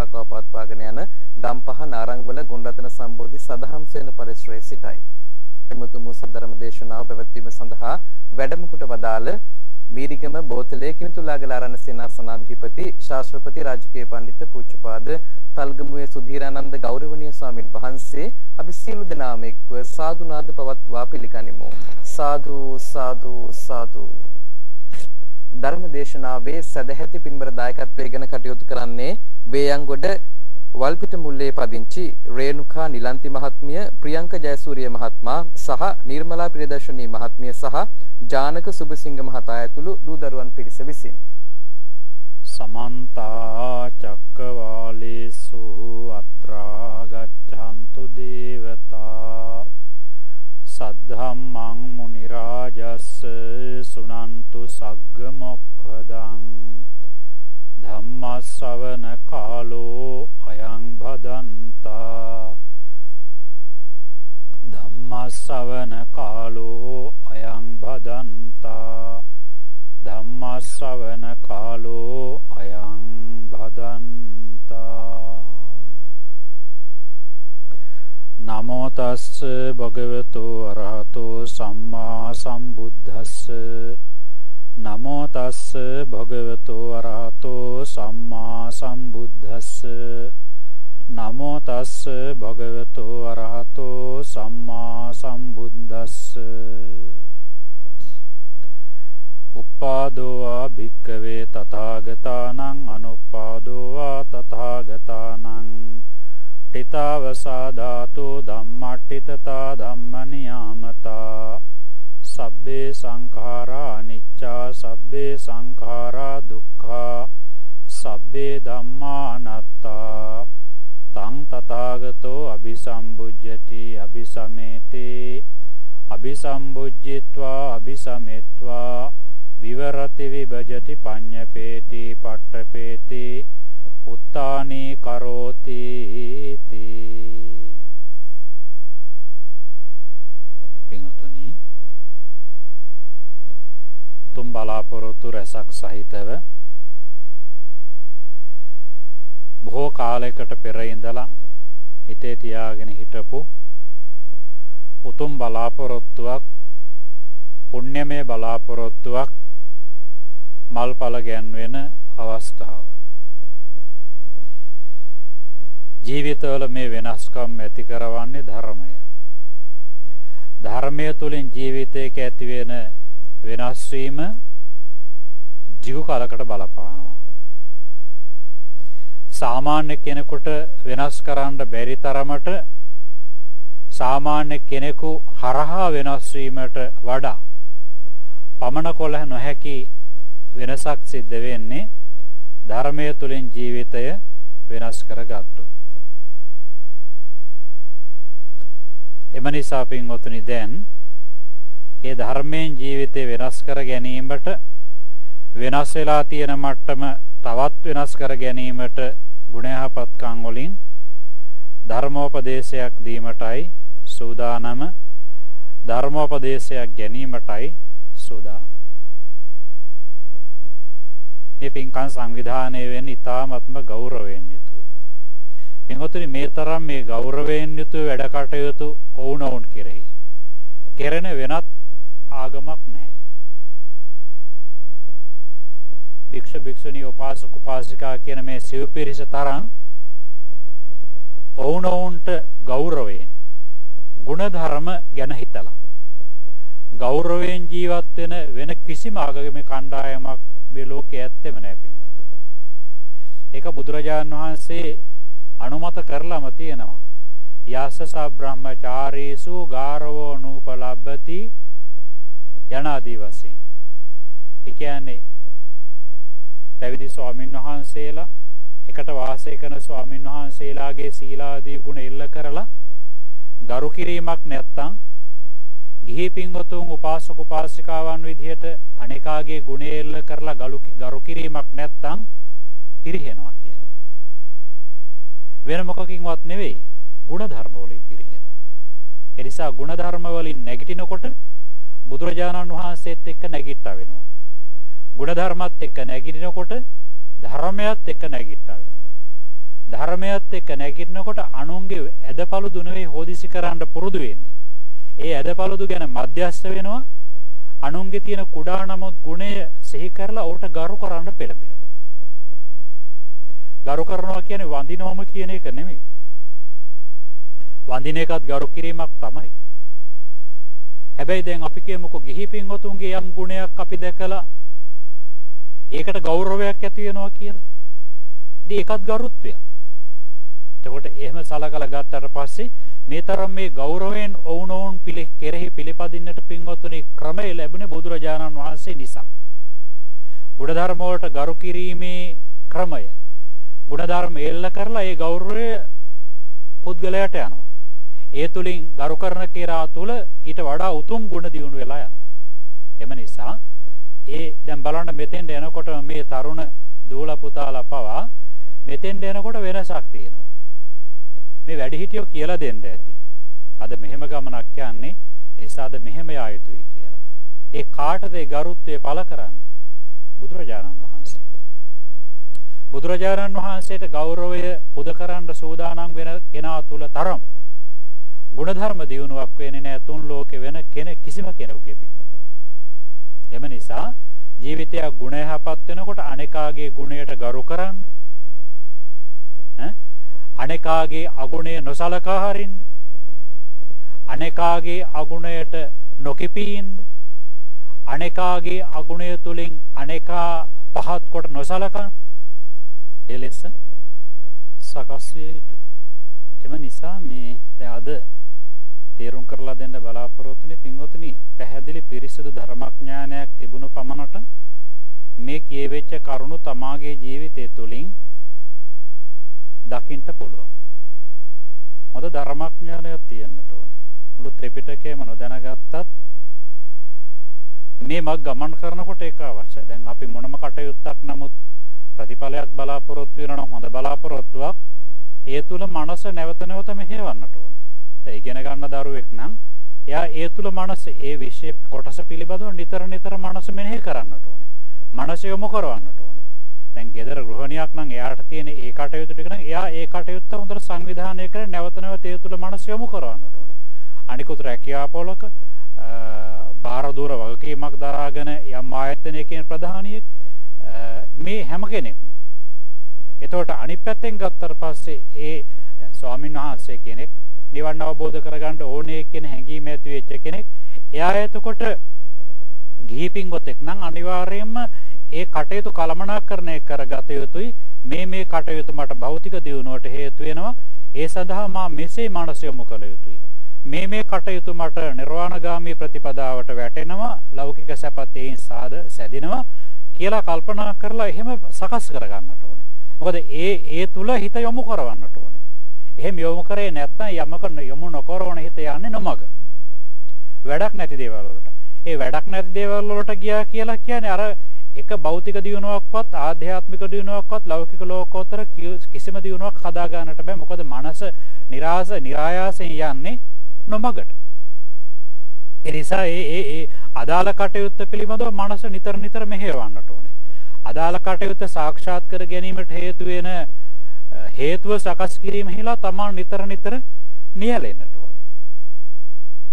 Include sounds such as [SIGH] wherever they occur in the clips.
ශාඛාව පවත්වාගෙන යන ගම්පහ නාරංගවල ගුණරත්න සම්බෝධි සදහම් සේන පරිශ්‍රයේ සිටයි. එමතුමු සදරම දේශනාව පැවැත්වීම සඳහා වැඩම කොට වදාළ මීරිගම බෝතලේ කිනිතුලාගලාරණ සේනාසනාධිපති ශාස්ත්‍රපති රාජකීය පඬිතු පූජ්‍යපාද තල්ගමුවේ සුධීරානන්ද ගෞරවනීය ස්වාමින් වහන්සේ අපි සියලු දෙනාම එක්ව සාදුනාද පවත්වා පිළිගනිමු සාදු සාදු සාදු ධර්ම දේශනාවේ සදැහැති පින්බර දායකත්වයේ ගැන කටයුතු කරන්නේ වේයන්ගොඩ වල්පිට මුල්ලේ පදිංචි රේණුකා නිලන්ති මහත්මිය ප්‍රියංක ජයසූරිය මහත්මයා සහ නිර්මලා ප්‍රියදර්ශනී මහත්මිය සහ ජානක සුබසිංහ මහතා ඇතුළු දූ දරුවන් පිරිස විසින්. සමන්ත චක්කවාලේසු අත්‍රා ගච්ඡන්තු දේවතා සද්ධම්මං මුනි රාජස්ස සුනන්තු සග්ග මොක්ඛදං ධම්මස්සවන කාලෝ අයං භදන්තා ධම්මස්සවන කාලෝ අයං භදන්තා ධම්මස්සවන කාලෝ අයං භදන්තා නමෝ තස්ස භගවතු අරහතෝ සම්මා සම්බුද්දස්ස. නමෝ තස්ස භගවතු අරහතෝ සම්මා සම්බුද්දස්ස. නමෝ තස්ස භගවතු අරහතෝ සම්මා සම්බුද්දස්ස. උපාදෝවා භික්කවේ තථාගතානං අනුපාදෝවා තථාගතානං. අට්ඨිතාවසා ධාතු ධම්මට්ඨිතතා ධම්මනියාමතා සබ්බේ සංඛාරා අනිච්චා සබ්බේ සංඛාරා දුක්ඛා සබ්බේ ධම්මා අනාත්තා තං තථාගතෝ අபிසම්බුජ්ජති අபிසමේතේ අபிසම්බුජ්ජිත්වා අபிසමෙත්වා විවරති විභජති පඤ්ඤපේති පට්ඨපේති උත්තානේ කරෝති තී. පින්තුනි තුම් බලාපොරොත්තු රැසක් සහිතව බොහෝ කාලයකට පෙර ඉඳලා හිතේ තියාගෙන හිටපු උතුම් බලාපොරොත්තුවක් පුණ්‍යමය බලාපොරොත්තුවක් මල්පල ගැන්වෙන අවස්ථාව. ජීවිතවල මේ වෙනස්කම් ඇති කරවන්නේ ධර්මය. ධර්මය තුළින් ජීවිතයක ඇතිවෙන වෙනස් වීම ජීව කාලකට බලපානවා. සාමාන්‍ය කෙනෙකුට වෙනස් කරන්න බැරි තරමට සාමාන්‍ය කෙනෙකු හරහා වෙනස් වීමට වඩා පමණ කොළ නොහැකි වෙනසක් සිද්ධ වෙන්නේ ධර්මය තුලින් ජීවිතය වෙනස් කරගත්තොත්. එම නිසා පින්වතුනි දැන් ඒ ධර්මයෙන් ජීවිතය වෙනස් කර ගැනීමට වෙනස් වෙලා තියෙන මට්ටම තවත් වෙනස් කර ගැනීමට ගුණයහපත්කම් වලින් ධර්මෝපදේශයක් දීමටයි සූදානම ධර්මෝපදේශයක් ගැනීමටයි සූදානම මේ පින්කම් සංවිධානය වෙන්නේ ඊ타ත්ම ගෞරවයෙන් යුතුව. පින්වතුනි මේ තරම් මේ ගෞරවයෙන් යුතුව වැඩ කටයුතු වුණවුන් කෙරෙහි කෙරෙන වෙනත් ආගමක් නැහැ. භික්ෂු භික්ෂුණී උපාසක උපාසිකා කියන මේ සිව් පිරිස තරම් ඔවුනොවුන්ට ගෞරවයෙන් ಗುಣධර්ම ගැන හිතලා ගෞරවයෙන් ජීවත් වෙන වෙන කිසිම ආගමික කණ්ඩායමක් මේ ලෝකයේ ඇත්තෙම නැහැ පින්වතුනි. ඒක බුදුරජාන් වහන්සේ අනුමත කරලාම තියෙනවා. යස්සස බ්‍රහ්මචාරීසු ගාරවෝ නූපලබ්බති යනාදී වශයෙන්. ඒ කියන්නේ පැවිදි ස්වාමින් වහන්සේලා එකට වාසය කරන ස්වාමින් වහන්සේලාගේ සීලාදී ගුණ එල්ල කරලා ගරු කිරීමක් නැත්තම් ගිහි පින්වතුන් උපාසක උපාසිකාවන් විදිහට අනේකාගේ ගුණ එල්ල කරලා ගරු කිරීමක් නැත්තම් පිරිහෙනවා කියලා. වෙන මොකකින්වත් නෙවෙයි ಗುಣධර්ම වලින් පිරිහෙනවා. ඒ නිසා ಗುಣධර්ම වලින් නැගිටිනකොට බුදුරජාණන් වහන්සේත් එක්ක නැගිට්ටා වෙනවා. ಗುಣධර්මත් එක්ක නැගිටිනකොට ධර්මයත් එක්ක නැගිට්ටා වෙනවා. ධර්මයත් එක්ක නැගිටිනකොට අනුන්ගේ ඇදපළු දුනෙහි හොදිසි කරන්න පුරුදු වෙන්නේ. ඒ ඇදපළුදු ගැන මධ්‍යස්ත වෙනවා. අනුන්ගේ තියෙන කුඩා නමුත් ගුණය සිහි කරලා ඌට ගරු කරන්න පෙළඹෙනවා. ගරු කරනවා කියන්නේ වඳිනවම කියන එක නෙමෙයි. වඳින එකත් ගරු කිරීමක් තමයි. හැබැයි දැන් අපි කියමුකෝ ගිහි පින්වතුන්ගේ යම් ගුණයක් අපි දැකලා ඒකට ගෞරවයක් ඇති වෙනවා කියලා. ඉතින් ඒකත් ගරුත්වයක්. එතකොට එහෙම සලකලා ගත්තට පස්සේ මේ තරම් මේ ගෞරවයෙන් ඔවුනොවුන් පිළි කෙරෙහි පිළිපදින්නට පින්වත්තුනි ක්‍රමය ලැබුණේ බුදුරජාණන් වහන්සේ නිසා. ගුණධර්ම වලට ගරු කිරීමේ ක්‍රමය. ගුණධර්ම එල්ල කරලා ඒ ගෞරවය පුද්ගලයාට යනවා. ඒ තුලින් ගරු කරන කෙනා තුල ඊට වඩා උතුම් ගුණ දියුණු වෙලා යනවා. එම නිසා ඒ දැන් බලන්න මෙතෙන්ට එනකොට මේ තරුණ දූල පුතාලා පවා මෙතෙන්ට එනකොට වෙනසක් තියෙනවා. මේ වැඩිහිටියෝ කියලා දෙන්න ඇති. අද මෙහෙම ගමනක් යන්නේ ඒ නිසාද මෙහෙම යා යුතුයි කියලා. ඒ කාටද ඒ ගරුත්වය පළ කරන්නේ? බුදුරජාණන් වහන්සේට. බුදුරජාණන් වහන්සේට ගෞරවය පුද කරන්න සූදානම් වෙන කෙනා තුල තරම් ಗುಣධර්ම දියුණුවක් වෙන්නේ නැහැ තුන් ලෝකේ වෙන කෙනෙක් කිසිම කෙනෙකුගේ පිටපත. එම නිසා ජීවිතයක් ගුණ යහපත් වෙනකොට අනේකාගේ ගුණයට ගරු කරන්න අනේකාගේ අගුණය නොසලකා හරින්න අනේකාගේ අගුණයට නොකිපී ඉන්න අනේකාගේ අගුණය තුලින් අනේකා පහත් කොට නොසලකන එලෙස සකස් විය යුතුයි. එම නිසා මේ දැන් අද තේරුම් කරලා දෙන්න බලාපොරොත්තුනේ පින්වතුනි පැහැදිලි පිරිසිදු ධර්මඥානයක් තිබුණු පමණට මේ කියවෙච්ච කරුණු තමාගේ ජීවිතය තුළින් දකින්න පුළුවන්. මොකද ධර්මඥානයක් තියෙන්නට ඕනේ. මුළු ත්‍රිපිටකයම නොදැනගත්තත් මේ මග ගමන් කරනකොට ඒක අවශ්‍යයි. දැන් අපි මොනම කටයුත්තක් නමුත් ප්‍රතිඵලයක් බලාපොරොත්තු වෙනවා නම් හොඳ බලාපොරොත්තුවක් ඒ තුල මනස නැවත නැවත මෙහෙවන්නට ඕනේ. දැන් ඉගෙන ගන්න දරුවෙක් නම් එයා ඒ තුල මනස ඒ විශේෂ කොටස පිළිබඳව නිතර නිතර මනස මෙනෙහි කරන්නට ඕනේ. මනස යොමු කරවන්නට ඕනේ. දැන් ගෙදර ගෘහණියක් නම් එයාට තියෙන ඒ කටයුතු ටික නම් එයා ඒ කටයුත්ත හොඳට සංවිධානය කරලා නැවත නැවත ඒ තුල මනස යොමු කරවන්නට ඕනේ. අනිකුත් රැකියාව පොලක බාහිර දూరు වගකීමක් දරාගෙන යම් ආයතනයකින් ප්‍රධානියෙක් මේ හැම කෙනෙක්ම. එතකොට අනිත් පැත්තෙන් ගත්තට පස්සේ ඒ දැන් ස්වාමීන් වහන්සේ කෙනෙක් නිවන් අවබෝධ කරගන්න ඕනේ කියන හැඟීම ඇති වෙච්ච කෙනෙක් එයා එතකොට ගිහිපින්ගොතෙක් නම් අනිවාර්යයෙන්ම ඒ කටයුතු කළමනාකරණය කරගත යුතුයි. මේ මේ කටයුතු මට භෞතික දියුණුවට හේතු වෙනවා. ඒ සඳහා මා මෙසේ මානස යොමු කළ යුතුයි. මේ මේ කටයුතු මට නිර්වාණගාමී ප්‍රතිපදාවට වැටෙනවා. ලෞකික සැපත් ඒන් සාද සැදිනවා. කියලා කල්පනා කරලා එහෙම සකස් කරගන්නට ඕනේ. මොකද ඒ ඒ තුල හිත යොමු කරවන්නට ඕනේ. එහෙම යොමු කරේ නැත්නම් යමකන යොමු නොකරවන හිත යන්නේ නොමග. වැඩක් නැති දේවල් වලට. ඒ වැඩක් නැති දේවල් වලට ගියා කියලා කියන්නේ අර එක භෞතික දියුණුවක්වත් ආධ්‍යාත්මික දියුණුවක්වත් ලෞකික ලෝකෝත්තර කිසිම දියුණුවක් හදා ගන්නට බෑ මොකද මනස નિરાස નિરાයාසයෙන් යන්නේ නොමගට ඒ නිසා ඒ ඒ ඒ අදාළ කටයුත්ත පිළිබඳව මනස නිතර නිතර මෙහෙයවන්නට ඕනේ. අදාළ කටයුත්ත සාක්ෂාත් කර ගැනීමට හේතු වෙන හේතුව සකස් කිරීම හිලා තමන් නිතර නිතර නියැලෙන්නට ඕනේ.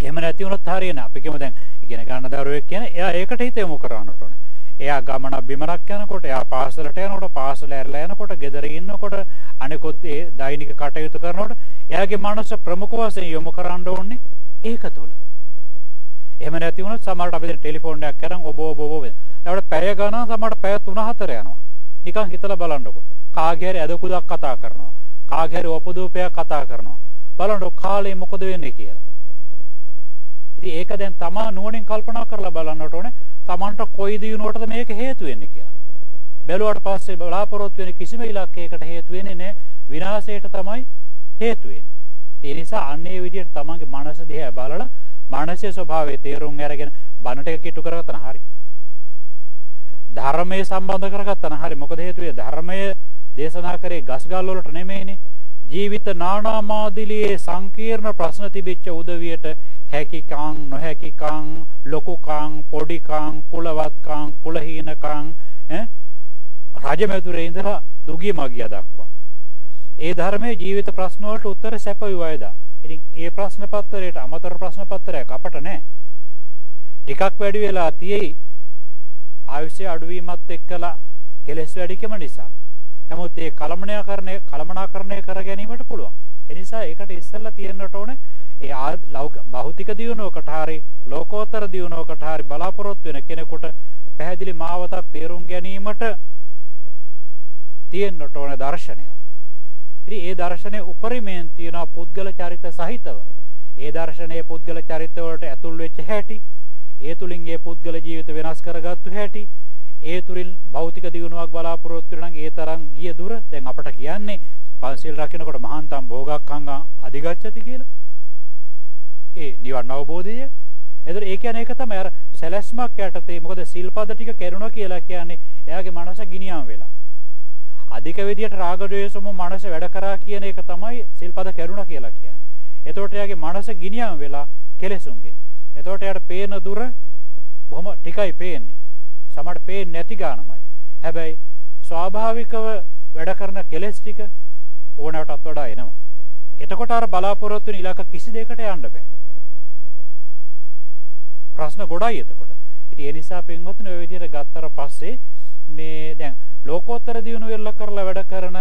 එහෙම නැති වුණොත් හරියන්නේ. අපි කියමු දැන් ඉගෙන ගන්න දරුවෙක් කියන එයා ඒකට හිත යොමු කරවන්නට ඕනේ. එයා ගමනක් බිමනක් යනකොට එයා පාසලට යනකොට පාසල ඇරලා යනකොට ගෙදර ඉන්නකොට අනිකොත් ඒ දෛනික කටයුතු කරනකොට එයාගේ මනස ප්‍රමුඛ වශයෙන් යොමු කරන්න ඕනේ ඒක තුළ. එහෙම නැති වුණොත් සමහරට අපි දැන් ටෙලිෆෝන් එකක් කරන් ඔබ ඔබ ඔබ ඒකට පැය ගණන් සමහරට පැය 3-4 යනවා. නිකන් හිතලා බලන්නකො. කාගේ හරි අදකුදක් කතා කරනවා. කාගේ හරි උපදූපයක් කතා කරනවා. බලන්නකො කාලේ මොකද වෙන්නේ කියලා. ඉතින් ඒක දැන් තමා නුවණින් කල්පනා කරලා බලන්නට ඕනේ. තමන්ට කොයි දිනුවටද මේක හේතු වෙන්නේ කියලා. බැලුවට පස්සේ බලාපොරොත්තු වෙන කිසිම ඉලක්කයකට හේතු වෙන්නේ නැහැ. විනාශයට තමයි හේතු වෙන්නේ. ඒ නිසා අන්නේ විදිහට තමන්ගේ මනස දිහා බලලා මානසික ස්වභාවය තේරුම් අරගෙන බණට කිට්ටු කරගත්තා නම් හරි. ධර්මයේ සම්බන්ධ කරගත්තා නම් හරි. මොකද හේතුව ධර්මය දේශනා කරේ ගස් ගල් වලට නෙමෙයිනේ. ජීවිත නානාමාදිලියේ සංකීර්ණ ප්‍රශ්න තිබිච්ච උදවියට හැකිකං නොහැකිකං ලොකුකං පොඩිකං කුලවත්කං කුලහීනකං රජමැදුරේ ඉඳලා දුගිය මගිය දක්වා ඒ ධර්මයේ ජීවිත ප්‍රශ්න වලට උත්තර සැපයුවයිදා ඉතින් ඒ ප්‍රශ්න පත්‍රයට අමතර ප්‍රශ්න පත්‍රයක් අපට නැහැ. ටිකක් වැඩි වෙලා තියෙයි ආයුෂය අඩුවීමත් එක්කලා කෙලස් වැඩිකම නිසා. නමුත් ඒ කලමනාකරණය කලමනාකරණය කර ගැනීමට පුළුවන්. ඒ නිසා ඒකට ඉස්සෙල්ලා තියෙන්නට ඕනේ ඒ භෞතික දියුණුවකට හරි ලෝකෝත්තර දියුණුවකට හරි බලාපොරොත්තු වෙන කෙනෙකුට පැහැදිලි මාවතක් තේරුම් ගැනීමට තියෙන්නට ඕනේ දර්ශනයක්. ඉතින් ඒ දර්ශනයේ උපරිමයෙන් තියෙන පුද්ගල චරිත සහිතව ඒ දර්ශනයේ පුද්ගල චරිත වලට ඇතුල් වෙච්ච හැටි ඒ තුලින් ඒ පුද්ගල ජීවිත වෙනස් කරගත්තු හැටි ඒ තුලින් භෞතික දියුණුවක් බලාපොරොත්තු වෙන ඒ තරම් ගිය දුර දැන් අපට කියන්නේ පන්සිල් රකින්නකොට මහාන්තම් භෝගක්ඛංග අධිගච්ඡති කියලා. ඒ නිවන් අවබෝධය. එතකොට ඒ කියන්නේ ඒක තමයි අර සැලැස්මක් යටතේ. මොකද සිල්පද ටික කෙරුණා කියලා කියන්නේ එයාගේ මනස ගිනියම් වෙලා. අධික විදියට රාග ද්වේෂම මනස වැඩ කරා කියන එක තමයි සිල්පද කැරුණා කියලා කියන්නේ. එතකොට එයාගේ මනස ගිනියම් වෙලා කෙලෙසුන්ගෙන්. එතකොට එයාට පේන දුර බොහොම ටිකයි පේන්නේ. සමහරට පේන්නේ නැති ගානමයි. හැබැයි ස්වාභාවිකව වැඩ කරන කෙලෙස් ටික ඕනෑවටත් වඩා එනවා. එතකොට අර බලාපොරොත්තු වෙන ඉලක්ක කිසි දෙයකට යන්න බෑ. ප්‍රශ්න ගොඩයි එතකොට. ඉතින් ඒ නිසා පින්වත්නි ඔය විදිහට ගත්තර පස්සේ මේ දැන් ලෝකෝත්තර දියුණු වෙල්ල කරලා වැඩ කරන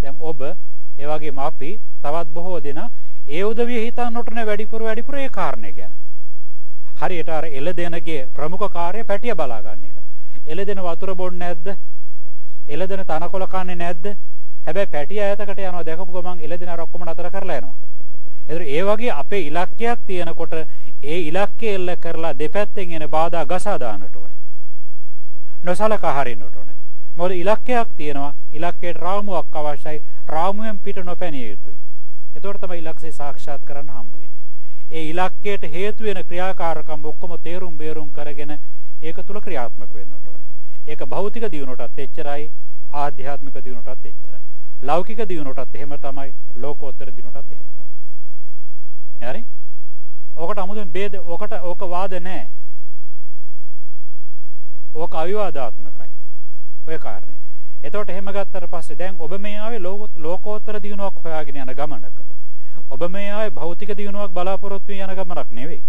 දැන් ඔබ ඒ වගේම අපි තවත් බොහෝ දෙනා ඒ උදවිය හිතන්නට නේ වැඩිපුර වැඩිපුර ඒ කාරණේ ගැන. හරියට අර එළදෙනගේ ප්‍රමුඛ කාර්යය පැටිය බලා ගන්න එක. එළදෙන වතුර බොන්නේ නැද්ද? එළදෙන තනකොළ කන්නේ නැද්ද? හැබැයි පැටිය ඈතකට යනවා දැකපු ගමන් එළදෙන අර ඔක්කොම නතර කරලා යනවා. ඒතර ඒ වගේ අපේ ඉලක්කයක් තියෙනකොට ඒ ඉලක්කය එල්ල කරලා දෙපැත්තෙන් එන බාධා ගසා දාන්නට ඕනේ. නොසලකා හරින්නට ඕනේ. මොකද ඉලක්කයක් තියෙනවා. ඉලක්කයට රාමුවක් අවශ්‍යයි. රාමුවෙන් පිට නොපැනිය යුතුයි. එතකොට තමයි ඉලක්කය සාක්ෂාත් කරන්න හම්බ වෙන්නේ. ඒ ඉලක්කයට හේතු වෙන ක්‍රියාකාරකම් ඔක්කොම තේරුම් බේරුම් කරගෙන ඒක තුල ක්‍රියාත්මක වෙන්නට ඕනේ. ඒක භෞතික දියුණුවටත් එච්චරයි, ආධ්‍යාත්මික දියුණුවටත් එච්චරයි. ලෞකික දියුණුවටත් එහෙම තමයි, ලෝකෝත්තර දියුණුවටත් එහෙම තමයි. හරි? ඔකට අමුතුවෙන් ભેද ඔකට ඕක වාද නැහැ. ඕක අවිවාදාත්මකයි. ඔය කාරණේ. එතකොට එහෙම ගත්තට පස්සේ දැන් ඔබ මේ ආවේ ලෝකෝත්තර දියුණුවක් හොයාගෙන යන ගමනක. ඔබ මේ ආවේ භෞතික දියුණුවක් බලාපොරොත්තු යන ගමනක් නෙවෙයි.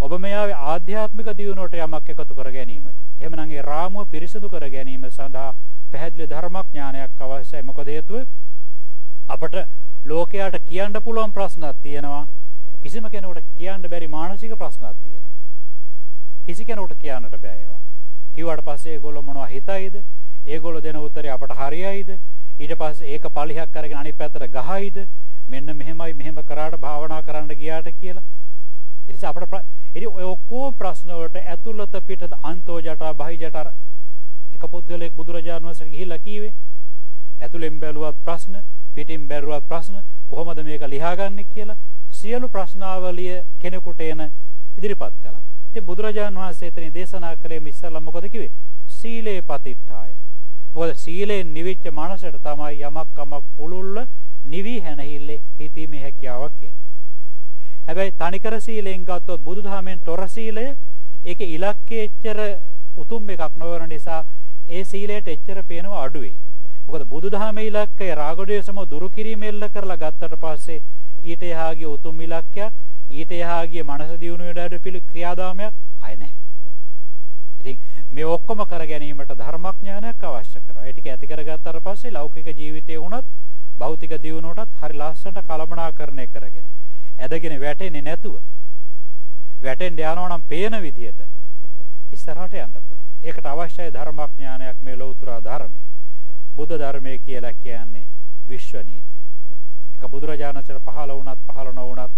ඔබ මේ ආවේ ආධ්‍යාත්මික දියුණුවට යමක් එකතු කර ගැනීමට. එහෙමනම් ඒ රාමුව පිරිසිදු කර ගැනීම සඳහා පැහැදිලි ධර්මඥානයක් අවශ්‍යයි. මොකද හේතුව අපට ලෝකයට කියන්න පුළුවන් ප්‍රශ්නක් තියෙනවා. කිසිම කෙනෙකුට කියන්න බැරි මානසික ප්‍රශ්නක් තියෙනවා. කිසි කෙනෙකුට කියන්නට බෑ ඒවා. කිව්වට පස්සේ ඒගොල්ලෝ මොනවා හිතයිද? ඒගොල්ලෝ දෙන උත්තරේ අපට හරියයිද? ඊට පස්සේ ඒක පලිහක් අරගෙන අනිත් පැත්තට ගහයිද? මෙන්න මෙහෙමයි මෙහෙම කරාට භාවනා කරන්න ගියාට කියලා. ඒ නිසා අපට ඉතින් ඔය ඔක්කොම ප්‍රශ්න වලට ඇතුළත පිටත අන්තෝ ජටා බහි ජටා එක පුද්ගලයෙක් බුදුරජාණන් වහන්සේ ගිහිල්ලා කීවේ ඇතුළෙන් බැලුවත් ප්‍රශ්න පිටින් බැලුවත් ප්‍රශ්න කොහොමද මේක ලියාගන්නේ කියලා සියලු ප්‍රශ්නාවලිය කෙනෙකුට එන ඉදිරිපත් කළා. ඉතින් බුදුරජාණන් වහන්සේ එතන දේශනා කළේ ඉස්සල්ලා මොකද කිව්වේ? සීලේ පතිට්ඨාය. මොකද සීලෙන් නිවිච්ච මනසට තමයි යමක් කමක් පුළුල්ල නිවි හැනහිල්ලේ හිතීමේ හැකියාවක් එන්නේ. හැබැයි තනිකර සීලෙන් ගත්තොත් බුදුදහමෙන් තොර සීලය ඒකේ ඉලක්කයේ එච්චර උතුම් එකක් නොවන නිසා ඒ සීලයට එච්චර පේනවා අඩුවේ. මොකද බුදුදහමේ ඉලක්කය රාගදේශම දුරු කිරීම එල්ල කරලා ගත්තට පස්සේ ඊට එහාගේ උතුම් ඉලක්කයක් ඊට එහා ගිය මනස දියුණුවට අඩු පිළි ක්‍රියාදාමයක් අය නැහැ. ඉතින් මේ ඔක්කොම කර ගැනීමට ධර්මඥානයක් අවශ්‍ය කරනවා. ඒ ටික ඇති කරගත්තාට පස්සේ ලෞකික ජීවිතේ වුණත් භෞතික දියුණුවටත් හරි ලස්සනට කළමනාකරණය කරගෙන ඇදගෙන වැටෙන්නේ නැතුව වැටෙන්න යනවා නම් පේන විදිහට ඉස්සරහට යන්න පුළුවන්. ඒකට අවශ්‍යයි ධර්මඥානයක් මේ ලෞතර ධර්මයේ. බුද්ධ ධර්මයේ කියලා කියන්නේ විශ්ව නීතිය. ඒක බුදුරජාණන්සේ පහළ වුණත් පහළ නොවුණත්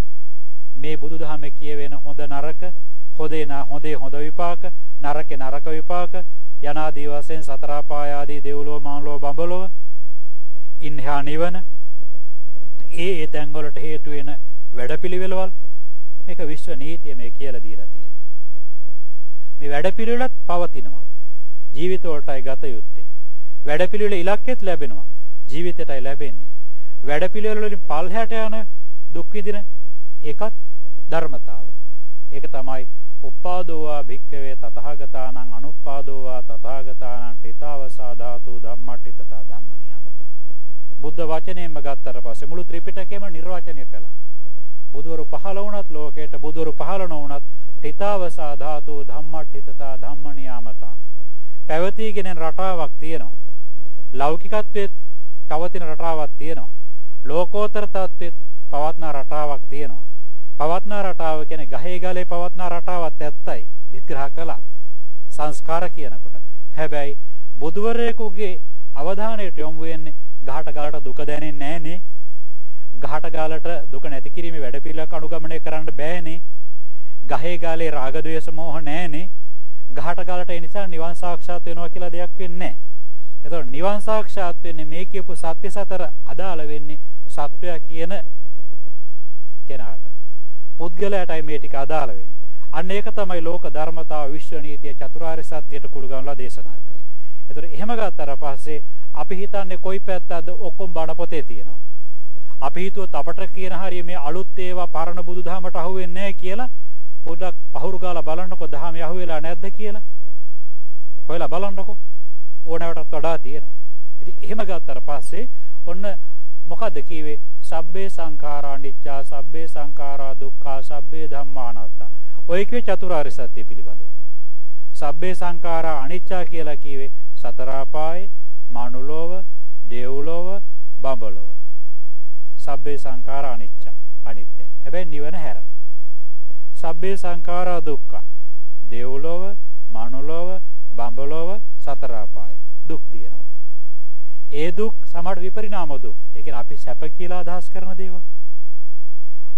මේ බුදුදහමේ කියවෙන හොඳ නරක හොදේ නා හොදේ හොඳ විපාක නරකේ නරක විපාක යනාදී වශයෙන් සතර අපාය ආදී දෙව්ලොව මානලොව බඹලොව ඉන්හා නිවන. ඒ ඒ තැන් වලට හේතු වෙන වැඩපිළිවෙළවල්. මේක විශ්ව නීතිය මේ කියලා දීලා තියෙනවා. මේ වැඩපිළිවෙලත් පවතිනවා. ජීවිත වලටයි ගත යුත්තේ. වැඩපිළිවෙල ඉලක්කෙත් ලැබෙනවා. ජීවිතයටයි ලැබෙන්නේ. වැඩපිළිවෙල වලින් පල්හැට යන දුක් විඳින ඒකත් ධර්මතාව. ඒක තමයි උපාදෝවා භික්කවේ තථාගතානං අනුපාදෝවා තථාගතානං ඨිතාවසා ධාතු ධම්මට්ඨිතතා ධම්මනියමතා. බුද්ධ වචනයෙන්ම ගත්තට පස්සේ මුළු ත්‍රිපිටකයම නිර්වචනය කළා. බුදුවරු පහළ වුණත් ලෝකයට බුදුවරු පහළ නොවුණත් ඨිතාවසා ධාතු ධම්මට්ඨිතතා ධම්මනියමතා. පැවතීගෙන රටාවක් තියෙනවා. ලෞකිකත්වයේ පවතින රටාවක් තියෙනවා. ලෝකෝත්තර තත්ත්වෙත් පවත්නා රටාවක් තියෙනවා. පවත්නා රටාව කියන්නේ ගහේ ගලේ පවත්නා රටාවක් ඇත්තයි විග්‍රහ කළා. සංස්කාර කියනකොට. හැබැයි බුදුවරයෙකුගේ අවධානයට යොමු වෙන්නේ ගහට ගලට දුක දැනෙන්නේ නැහනේ. ගහට ගලට දුක නැති කිරීමේ වැඩපිළිවෙලක් අනුගමනය කරන්න බෑනේ. ගහේ ගාලේ රාග ద్వේෂ මෝහ නැහනේ. ගහට ගලට ඒ නිසා නිවන් සාක්ෂාත් වෙනවා කියලා දෙයක් වෙන්නේ නැහැ. එතකොට නිවන් සාක්ෂාත් වෙන්නේ මේ කියපු සත්‍ය සතර අදාළ වෙන්නේ සත්වයා කියන කෙනාට. පුද්ගලයාටයි මේ ටික අදාළ වෙන්නේ. අන්න ඒක තමයි ලෝක ධර්මතාව විශ්ව නීතිය චතුරාර්ය සත්‍යයට කුළු ගන්නලා දේශනා කළේ. එතකොට එහෙම ගත්තාට පස්සේ අපි හිතන්නේ කොයි පැත්තද ඔක්කොම බණ පොතේ තියෙනවා. අපි හිතුවොත් අපට කියන හරිය මේ අලුත් ඒවා පරණ බුදුදහමට අහුවෙන්නේ නැහැ කියලා පොඩ්ඩක් පහුරු ගාලා බලන්නකො දහම යහුවෙලා නැද්ද කියලා. හොයලා බලන්නකො. ඕනෑවටත් වඩා තියෙනවා. ඉතින් එහෙම ගත්තට පස්සේ ඔන්න මොකද්ද කීවේ? සබ්බේ සංඛාරා අනිච්චා, සබ්බේ සංඛාරා දුක්ඛා, සබ්බේ ධම්මා අනාත්තා. ඔය කියේ චතුරාර්ය සත්‍ය පිළිබඳව. සබ්බේ සංඛාරා අනිච්චා කියලා කිව්වේ සතර අපායේ, මනුලෝව, දේව්ලෝව, බඹලෝව. සබ්බේ සංඛාරා අනිච්ච අනිත්‍යයි. හැබැයි නිවන හැර. සබ්බේ සංඛාරා දුක්ඛ. දේව්ලෝව, මනුලෝව, බඹලෝව, සතර අපායේ දුක් තියෙනවා. ඒ දුක් සමහර විපරිණාම දුක්. ඒ කියන්නේ අපි සැප කියලා අදහස් කරන දේවල්.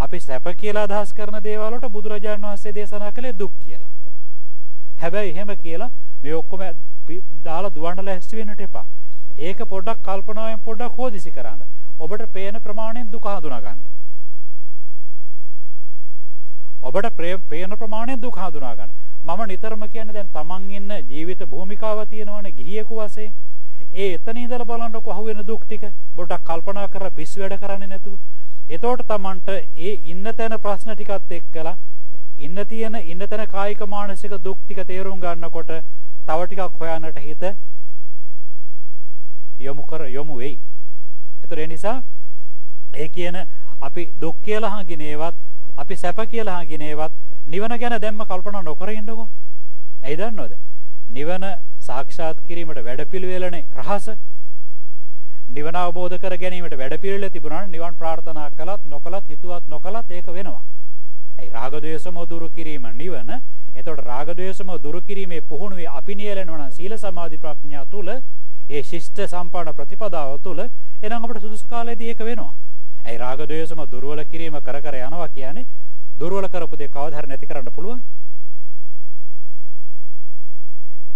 අපි සැප කියලා අදහස් කරන දේවල් වලට බුදුරජාණන් වහන්සේ දේශනා කළේ දුක් කියලා. හැබැයි එහෙම කියලා මේ ඔක්කොම දාලා දුවන්න ලැස්ති වෙන්නට එපා. ඒක පොඩ්ඩක් කල්පනාවෙන් පොඩ්ඩක් හොදිසි කරන්න. ඔබට පේන ප්‍රමාණයෙන් දුක හඳුනා ගන්න. ඔබට පේන ප්‍රමාණයෙන් දුක හඳුනා ගන්න. මම නිතරම කියන්නේ දැන් Taman ඉන්න ජීවිත භූමිකාව තියෙනවනේ ගිහියෙකු වශයෙන්. ඒ එතන ඉඳලා බලන්නකො අහුවෙන දුක් ටික පොඩ්ඩක් කල්පනා කරලා පිස්සු වැඩ කරන්නේ නැතුව. එතකොට Tamanට ඒ ඉන්න තැන ප්‍රශ්න ටිකත් එක්කලා ඉන්න තියෙන ඉන්න තැන කායික මානසික දුක් ටික තේරුම් ගන්නකොට තව ටිකක් හොයන්නට හිත යොමු කර යොමු වෙයි. ඒතර ඒ නිසා ඒ කියන අපි දුක් කියලා හංගිනේවත් අපි සැප කියලා හංගිනේවත් නිවන ගැන දැම්ම කල්පනා නොකර ඉන්නකො. ඇයි දන්නවද? නිවන සාක්ෂාත් කිරීමට වැඩපිළිවෙලනේ රහස. නිවන අවබෝධ කර ගැනීමට වැඩපිළිවෙල තිබුණා නම් නිවන් ප්‍රාර්ථනා කළත් නොකළත් හිතුවත් නොකළත් ඒක වෙනවා. ඒ රාග ද්වේෂම දුරු කිරීම නිවන. එතකොට රාග ද්වේෂම දුරු කිරීමේ පුහුණුවේ අපි නියැලෙනවා නම් සීල සමාධි ප්‍රඥා තුල ඒ ශිෂ්ට සම්පන්න ප්‍රතිපදාව තුල එනම් අපිට සුදුසු කාලයේදී ඒක වෙනවා. ඒ රාග ද්වේෂම දුර්වල කිරීම කර කර යනවා කියන්නේ දුර්වල කරපු දේ කවදා හරි නැති කරන්න පුළුවන්.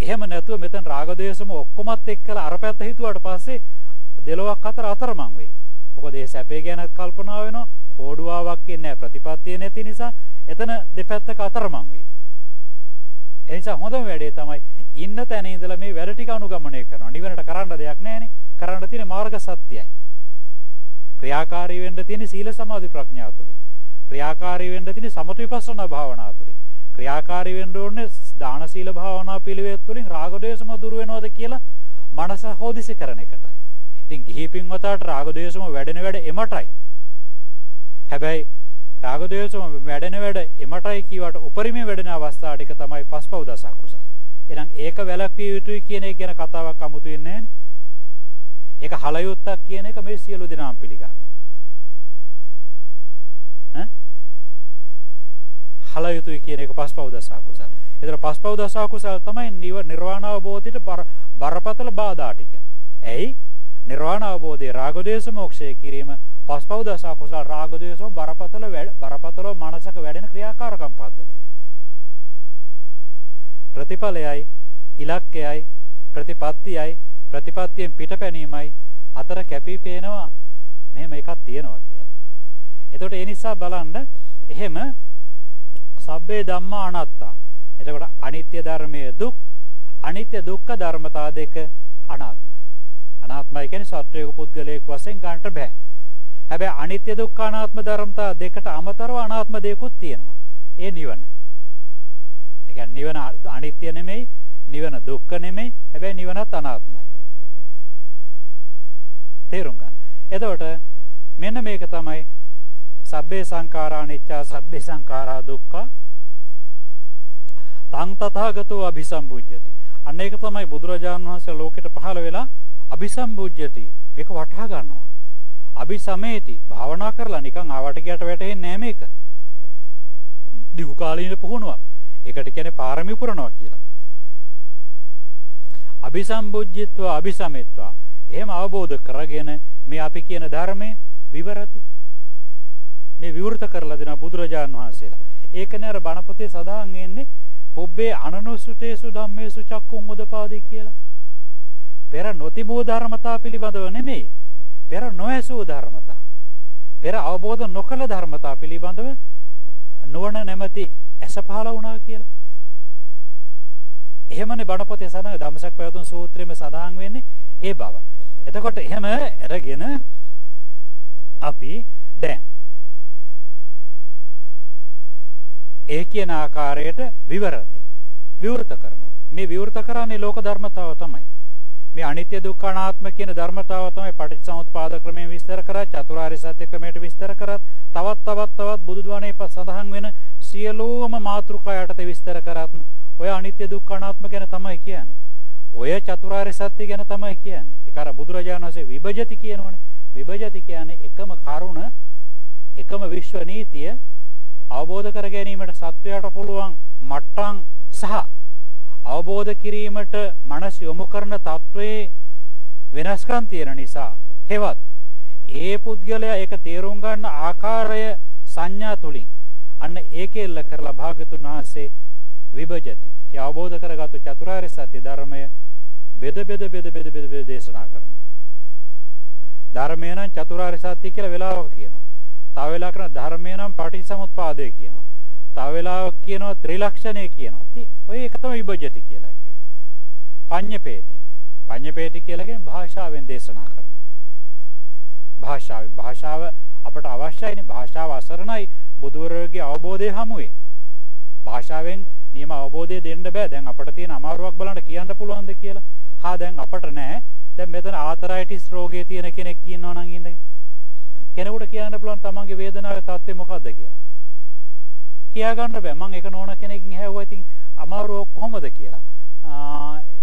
එහෙම නැතුව මෙතන රාග ద్వේෂම ඔක්කොමත් එක්කලා අර පැත්ත හිතුවාට පස්සේ දෙලොවක් අතර අතරමං වෙයි. මොකද ඒ සැපේ ගැනත් කල්පනා වෙනවා. හෝඩුවාවක් ඉන්නේ ප්‍රතිපත්තිය නැති නිසා එතන දෙපැත්තක අතරමං වෙයි. ඒ නිසා හොඳම වැඩේ තමයි ඉන්න තැන ඉඳලා මේ වැඩ ටික අනුගමනය කරනවා. නිවනට කරන්න දෙයක් නැහැනේ. කරන්න තියෙන මාර්ග සත්‍යයි. ක්‍රියාකාරී වෙන්න තියෙන සීල සමාධි ප්‍රඥා තුලින්. ක්‍රියාකාරී වෙන්න තියෙන සමත විපස්සනා භාවනා තුලින්. ක්‍රියාකාරී වෙන්න ඕනේ දාන සීල භාවනා පිළිවෙත් තුලින් රාග දේශම දුරු වෙනවද කියලා මනස හොදිසි කරන එකටයි. ඉතින් ගිහි පින්වතාට රාග දේශම වැඩෙන වැඩ එමටයි. හැබැයි රාග දේශම වැඩෙන වැඩ එමටයි කියවට උපරිමයෙන් වැඩෙන අවස්ථා ටික තමයි පස්පව් දස කුසල. එහෙනම් ඒක වැළැක්විය යුතුයි කියන එක ගැන කතාවක් අමුතු වෙන්නේ නැහැනේ. ඒක හලයුත්තක් කියන එක මේ සියලු දෙනාම පිළිගන්නවා. ඈ? හලයුතුයි කියන එක පස්පව් දස කුසල. ඒතර පස්පව් දස කුසල තමයි නිර්වාණ අවබෝධයට බරපතල බාධා ටික. ඇයි? නිර්වාණ අවබෝධයේ රාගදේශ මොක්ෂය කිරීම පස්පව් දස කුසල රාගදේශ බරපතල බරපතල මානසික වැඩෙන ක්‍රියාකාරකම් පද්ධතිය. ප්‍රතිඵලයයි ඉලක්කයයි ප්‍රතිපත්තියයි ප්‍රතිපත්තියෙන් පිටපැනීමයි අතර කැපී පේනවා මෙහෙම එකක් තියෙනවා කියලා. එතකොට ඒ නිසා බලන්න එහෙම සබ්බේ ධම්මා අනාත්තා. එතකොට අනිත්‍ය ධර්මයේ දුක් අනිත්‍ය දුක්ඛ ධර්මතා දෙක අනාත්මයි. අනාත්මයි කියන්නේ සත්වයක පුද්ගලයෙක් වශයෙන් ගන්නට බෑ. හැබැයි අනිත්‍ය දුක්ඛ අනාත්ම ධර්මතා දෙකට අමතරව අනාත්ම දෙයක්ත් තියෙනවා. ඒ නිවන. ඒ කියන්නේ නිවන අනිත්‍ය නෙමෙයි, නිවන දුක්ඛ නෙමෙයි, හැබැයි නිවනත් අනාත්මයි. තේරුම් ගන්න. එතකොට මෙන්න මේක තමයි සබ්බේ සංඛාරානිච්චා සබ්බේ සංඛාරා දුක්ඛා තං තථාගතෝ අபிසම්බුද්ධති. අන්න ඒක තමයි බුදුරජාණන් වහන්සේ ලෝකෙට පහළ වෙලා අபிසම්බුද්ධති. මේක වටහා ගන්නවා. අபிසමේති භාවනා කරලා නිකන් ආවට ගියට වැටෙන්නේ නැහැ මේක. දිගු කාලීන පුහුණුවක්. ඒකට කියන්නේ පාරමී පුරනවා කියලා. අபிසම්බුද්ධිත්ව අபிසමෙත්ව. එහෙම අවබෝධ කරගෙන මේ අපි කියන ධර්මයේ විවරති මේ විවෘත කරලා දෙන බුදුරජාණන් වහන්සේලා. ඒකනේ අර බණ පොතේ සඳහන් වෙන්නේ පුබ්බේ අනනුසුතේසු ධම්මේසු චක්කුම් උදපාදී කියලා. පෙර නොතිබූ ධර්මතා පිළිබඳව නෙමෙයි. පෙර නොඇසූ ධර්මතා. පෙර අවබෝධ නොකළ ධර්මතා පිළිබඳව නුවණ නැමැති ඇස පහළ වුණා කියලා. එහෙමනේ බණ පොතේ සඳහන් ධම්මසක් පැවතුම් සූත්‍රයේම සඳහන් වෙන්නේ ඒ බව. එතකොට එහෙම අරගෙන අපි දැන් ඒ කියන ආකාරයට විවරති. විවෘත කරනවා. මේ විවෘත කරන්නේ ලෝක ධර්මතාව තමයි. මේ අනිත්‍ය දුක්ඛ අනාත්ම කියන ධර්මතාව තමයි පටිච්චසමුප්පාද ක්‍රමයෙන් විස්තර කරා චතුරාර්ය සත්‍ය ක්‍රමයට විස්තර කරත් තවත් තවත් තවත් බුදුදවණේ සඳහන් වෙන සියලුම මාතෘකා යටතේ විස්තර කරත් ඔය අනිත්‍ය දුක්ඛ අනාත්ම ගැන තමයි කියන්නේ. ඔය චතුරාර්ය සත්‍ය ගැන තමයි කියන්නේ. ඒක අර බුදුරජාණන් වහන්සේ විභජති කියනවනේ. විභජති කියන්නේ එකම කරුණ එකම විශ්ව නීතිය අවබෝධ කර ගැනීමට සත්වයාට පුළුවන් මට්ටම් සහ අවබෝධ කිරීමට මනස යොමු කරන తත්වයේ වෙනස්කම් තියෙන නිසා හෙවත් ඒ පුද්ගලයා ඒක තේරුම් ගන්න ආකාරය සංඥා තුලින් අන්න ඒකේ එල්ල කරලා භාගතුන් වහන්සේ විභජති. ඒ අවබෝධ කරගත්තු චතුරාර්ය සත්‍ය ධර්මය බෙද බෙද බෙද බෙද බෙද බෙද දේශනා කරනවා. ධර්මය නම් චතුරාර්ය සත්‍ය කියලා වෙලාවක කියනවා. තව වෙලාවක නම් ධර්මය නම් පටිච්චසමුප්පාදය කියනවා. තව වෙලාවක කියනවා ත්‍රිලක්ෂණය කියනවා. ඉතින් ඔය එක තමයි විභජති කියලා කියන්නේ. පඤ්ඤපේති. පඤ්ඤපේති කියලා කියන්නේ භාෂාවෙන් දේශනා කරනවා. භාෂාවෙන් භාෂාව අපට අවශ්‍යයිනේ භාෂාව අසරණයි බුදුවරගේ අවබෝධය හමුවේ. භාෂාවෙන් නියම අවබෝධය දෙන්න බෑ. දැන් අපට තියෙන අමාරුවක් බලන්න කියන්න පුළුවන්ද කියලා. හා දැන් අපට නෑ. දැන් මෙතන ආතරයිටිස් රෝගයේ තියෙන කෙනෙක් කියනවා නම් ඉන්නේ. කෙනෙකුට කියන්න පුළුවන් තමන්ගේ වේදනාවේ තත්ත්වය මොකද්ද කියලා. කියා ගන්න බෑ. මම ඒක නෝන කෙනකින් ඇහුවා ඉතින් අමාරුව කොහොමද කියලා.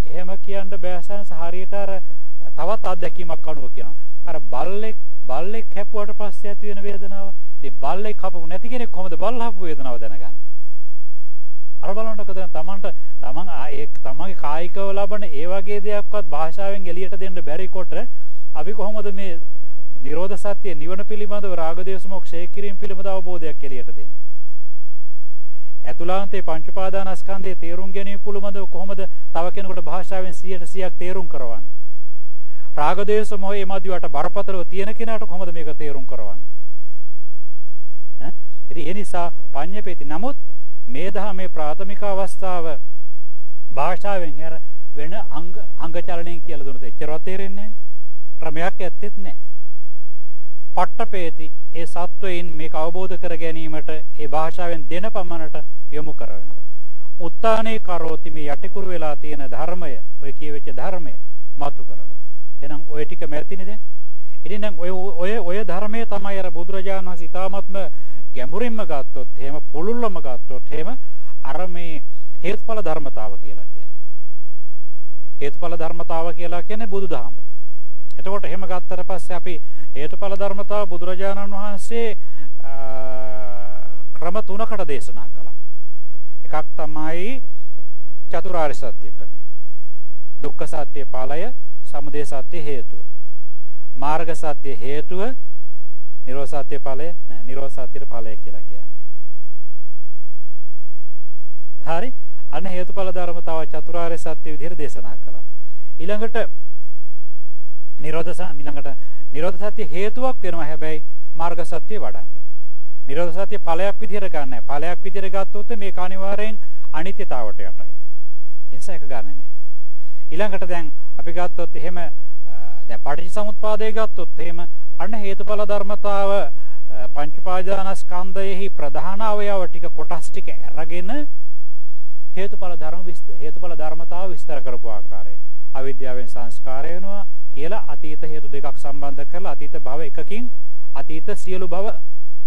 එහෙම කියන්න බෑ සංස හරියට අර තවත් අත්දැකීමක් අනුව කියනවා. අර බල්ලෙක් බල්ලෙක් හැපුවට පස්සේ ඇති වෙන වේදනාව. ඉතින් බල්ලෙක් හපපු නැති කෙනෙක් කොහොමද බල්ල හපපු වේදනාව දැනගන්නේ? අර බලන්නකො දැන් තමන්ට තමන් ඒ තමන්ගේ කායිකව ලබන ඒ වගේ දෙයක්වත් භාෂාවෙන් එළියට දෙන්න බැරි කොට අපි කොහොමද මේ නිරෝධ සත්‍ය නිවන පිළිබඳව රාග දේශ මොක්ෂ ක්ෂය කිරීම පිළිබඳ අවබෝධයක් එළියට දෙන්නේ. ඇතුළාන්තේ පංච උපාදානස්කන්ධයේ තේරුම් ගැනීම පිළිබඳව කොහොමද තව කෙනෙකුට භාෂාවෙන් 100%ක් තේරුම් කරවන්නේ? රාග දේශ මොහේ මදිවට බරපතලව තියෙන කෙනාට කොහොමද මේක තේරුම් කරවන්නේ? ඈ ඉතින් ඒ නිසා පඤ්ඤපේති නමුත් මේ දහමේ ප්‍රාථමික අවස්ථාව භාෂාවෙන් හැර වෙන අංග අංග චලනයෙන් කියලා දුන්නොත් එච්චරවත් තේරෙන්නේ නැහැ. ක්‍රමයක් ඇත්තෙත් නැහැ. පට්ටපේති ඒ සත්වයින් මේක අවබෝධ කර ගැනීමට ඒ භාෂාවෙන් දෙන පමණට යොමු කරවෙනවා. උත්තානේ කරෝති මේ යටිකුරු වෙලා තියෙන ධර්මය ඔය කියවෙච්ච ධර්මය මතු කරනවා. එහෙනම් ඔය ටික මැතිනේ දැන්. ඉතින් දැන් ඔය ඔය ඔය ධර්මයේ තමයි අර බුදුරජාණන් වහන්සේ ඊ타මත්ම ගැඹුරින්ම ගත්තොත් එහෙම පුළුල්ලම ගත්තොත් එහෙම අර මේ හේතුඵල ධර්මතාව කියලා කියන්නේ. හේතුඵල ධර්මතාව කියලා කියන්නේ බුදුදහම. එතකොට එහෙම ගත්තට පස්සේ අපි හේතුඵල ධර්මතාව බුදුරජාණන් වහන්සේ ක්‍රම තුනකට දේශනා කළා. එකක් තමයි චතුරාර්ය සත්‍ය ක්‍රමය. දුක්ඛ සත්‍ය ඵලය, සමුදය සත්‍ය හේතුව. මාර්ග සත්‍ය හේතුව, නිරෝධ සත්‍ය ඵලය, නෑ නිරෝධ සත්‍යයට ඵලය කියලා කියන්නේ. හරි? අන්න හේතුඵල ධර්මතාව චතුරාර්ය සත්‍ය විදිහට දේශනා කළා. ඊළඟට නිරෝධ ඊළඟට නිරෝධ සත්‍ය හේතුවක් වෙනවා හැබැයි මාර්ග සත්‍ය වඩන්න. නිරෝධ සත්‍ය ඵලයක් විදිහට ගන්න නැහැ. ඵලයක් විදිහට ගත්තොත් මේක අනිවාර්යෙන් අනිත්‍යතාවට යටයි. එනිසා එක ගන්න නැහැ. ඊළඟට දැන් අපි ගත්තොත් එහෙම දැන් පටිච්චසමුප්පාදය ගත්තොත් එහෙම අන්න හේතුඵල ධර්මතාව අ, පංච පාදානස්කන්ධයෙහි ප්‍රධාන අවයව ටික කොටස් ටික අරගෙන හේතුඵල ධර්ම විස්ත- හේතුඵල ධර්මතාව විස්තර කරපු ආකාරය. අවිද්‍යාවෙන් සංස්කාරය වෙනවා කියලා අතීත හේතු දෙකක් සම්බන්ධ කරලා අතීත භව එකකින් අතීත සියලු භව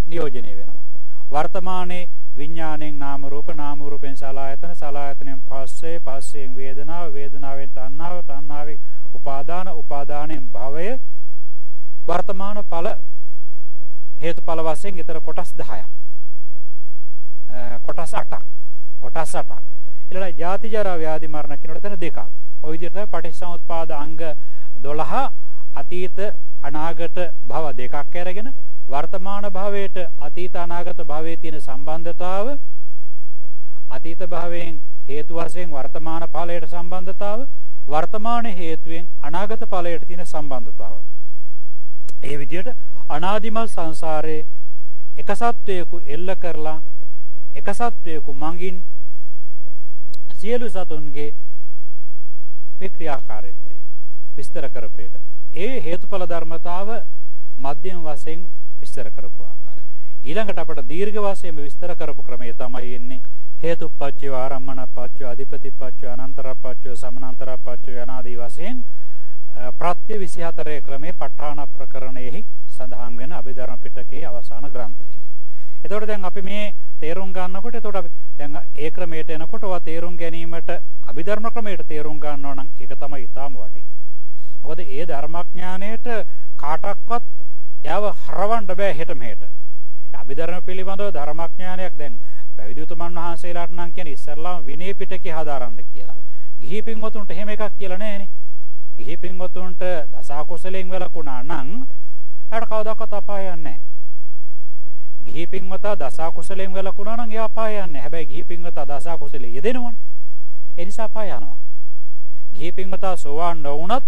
නියෝජනය වෙනවා. වර්තමානයේ විඥාණයෙන් නාම රූප නාම රූපෙන් සලආයතන සලආයතනෙන් පස්සේ පස්සෙන් වේදනාව වේදනාවෙන් තණ්හාව තණ්හාවෙන් උපාදාන උපාදානෙන් භවය වර්තමාන ඵල හේතුඵල වශයෙන් ඊතර කොටස් 10ක්. අ, කොටස් 8ක්. කොටස් 8ක්. ඊළඟ ජාති ජරා ව්‍යාධි මරණ කියනකොට තන දෙකක්. ওই විදිහට තමයි පටිච්චසමුප්පාද අංග 12 අතීත අනාගත භව දෙකක් අරගෙන වර්තමාන භවයට අතීත අනාගත භවයේ තියෙන සම්බන්ධතාව අතීත භවයෙන් හේතු වශයෙන් වර්තමාන ඵලයට සම්බන්ධතාව වර්තමාන හේතුවෙන් අනාගත ඵලයට තියෙන සම්බන්ධතාව. ඒ විදිහට අනාදිමත් සංසාරයේ එක සත්වයකු එල්ල කරලා එක සත්වයකු මඟින් සියලු සතුන්ගේ මේ ක්‍රියාකාරීත්වය විස්තර කරපු එක. ඒ හේතුඵල ධර්මතාව මධ්‍යම වශයෙන් විස්තර කරපු ආකාරය. ඊළඟට අපට දීර්ඝ වශයෙන් විස්තර කරපු ක්‍රමය තමයි එන්නේ හේතුපච්චය ආරම්මනපච්චය අධිපතිපච්චය අනන්තරපච්චය සමනන්තරපච්චය අනාදී වශයෙන් අ, ප්‍රත්‍ය 24 ක්‍රමේ ප ဋ ාණ ප්‍රකරණයෙහි සඳහන් වෙන අභිධර්ම පිටකයේ අවසාන ග්‍රන්ථයෙහි. එතකොට දැන් අපි මේ තේරුම් ගන්නකොට එතකොට අපි දැන් ඒ ක්‍රමයට එනකොට වා තේරුම් ගැනීමට අභිධර්ම ක්‍රමයට තේරුම් ගන්නවා නම් ඒක තමයි ඊටාම වටින්නේ. මොකද ඒ ධර්මඥාණයට කාටවත් යව හරවන්න බෑ හෙට මෙහෙට. අභිධර්ම පිළිබඳව ධර්මඥානයක් දැන් පැවිදි උතුමන් වහන්සේලාට නම් කියන්නේ ඉස්සරලාම විනය පිටකේ හදාරන්න කියලා. ගිහි පින්වතුන්ට එහෙම එකක් කියලා නෑනේ. ගිහි පින්වතුන්ට දසා කුසලයෙන් වැළකුණා නම් එයාට කවදාකවත් අපාය යන්නේ නෑ. ගිහි පින්වතා දසා කුසලයෙන් වැළකුණා නම් එයා අපාය යන්නේ නෑ. හැබැයි ගිහි පින්වතා දසා කුසලයේ යෙදෙනවනේ. ඒ නිසා අපාය යනවා. ගිහි පින්වතා සෝවාන් නොවුනත්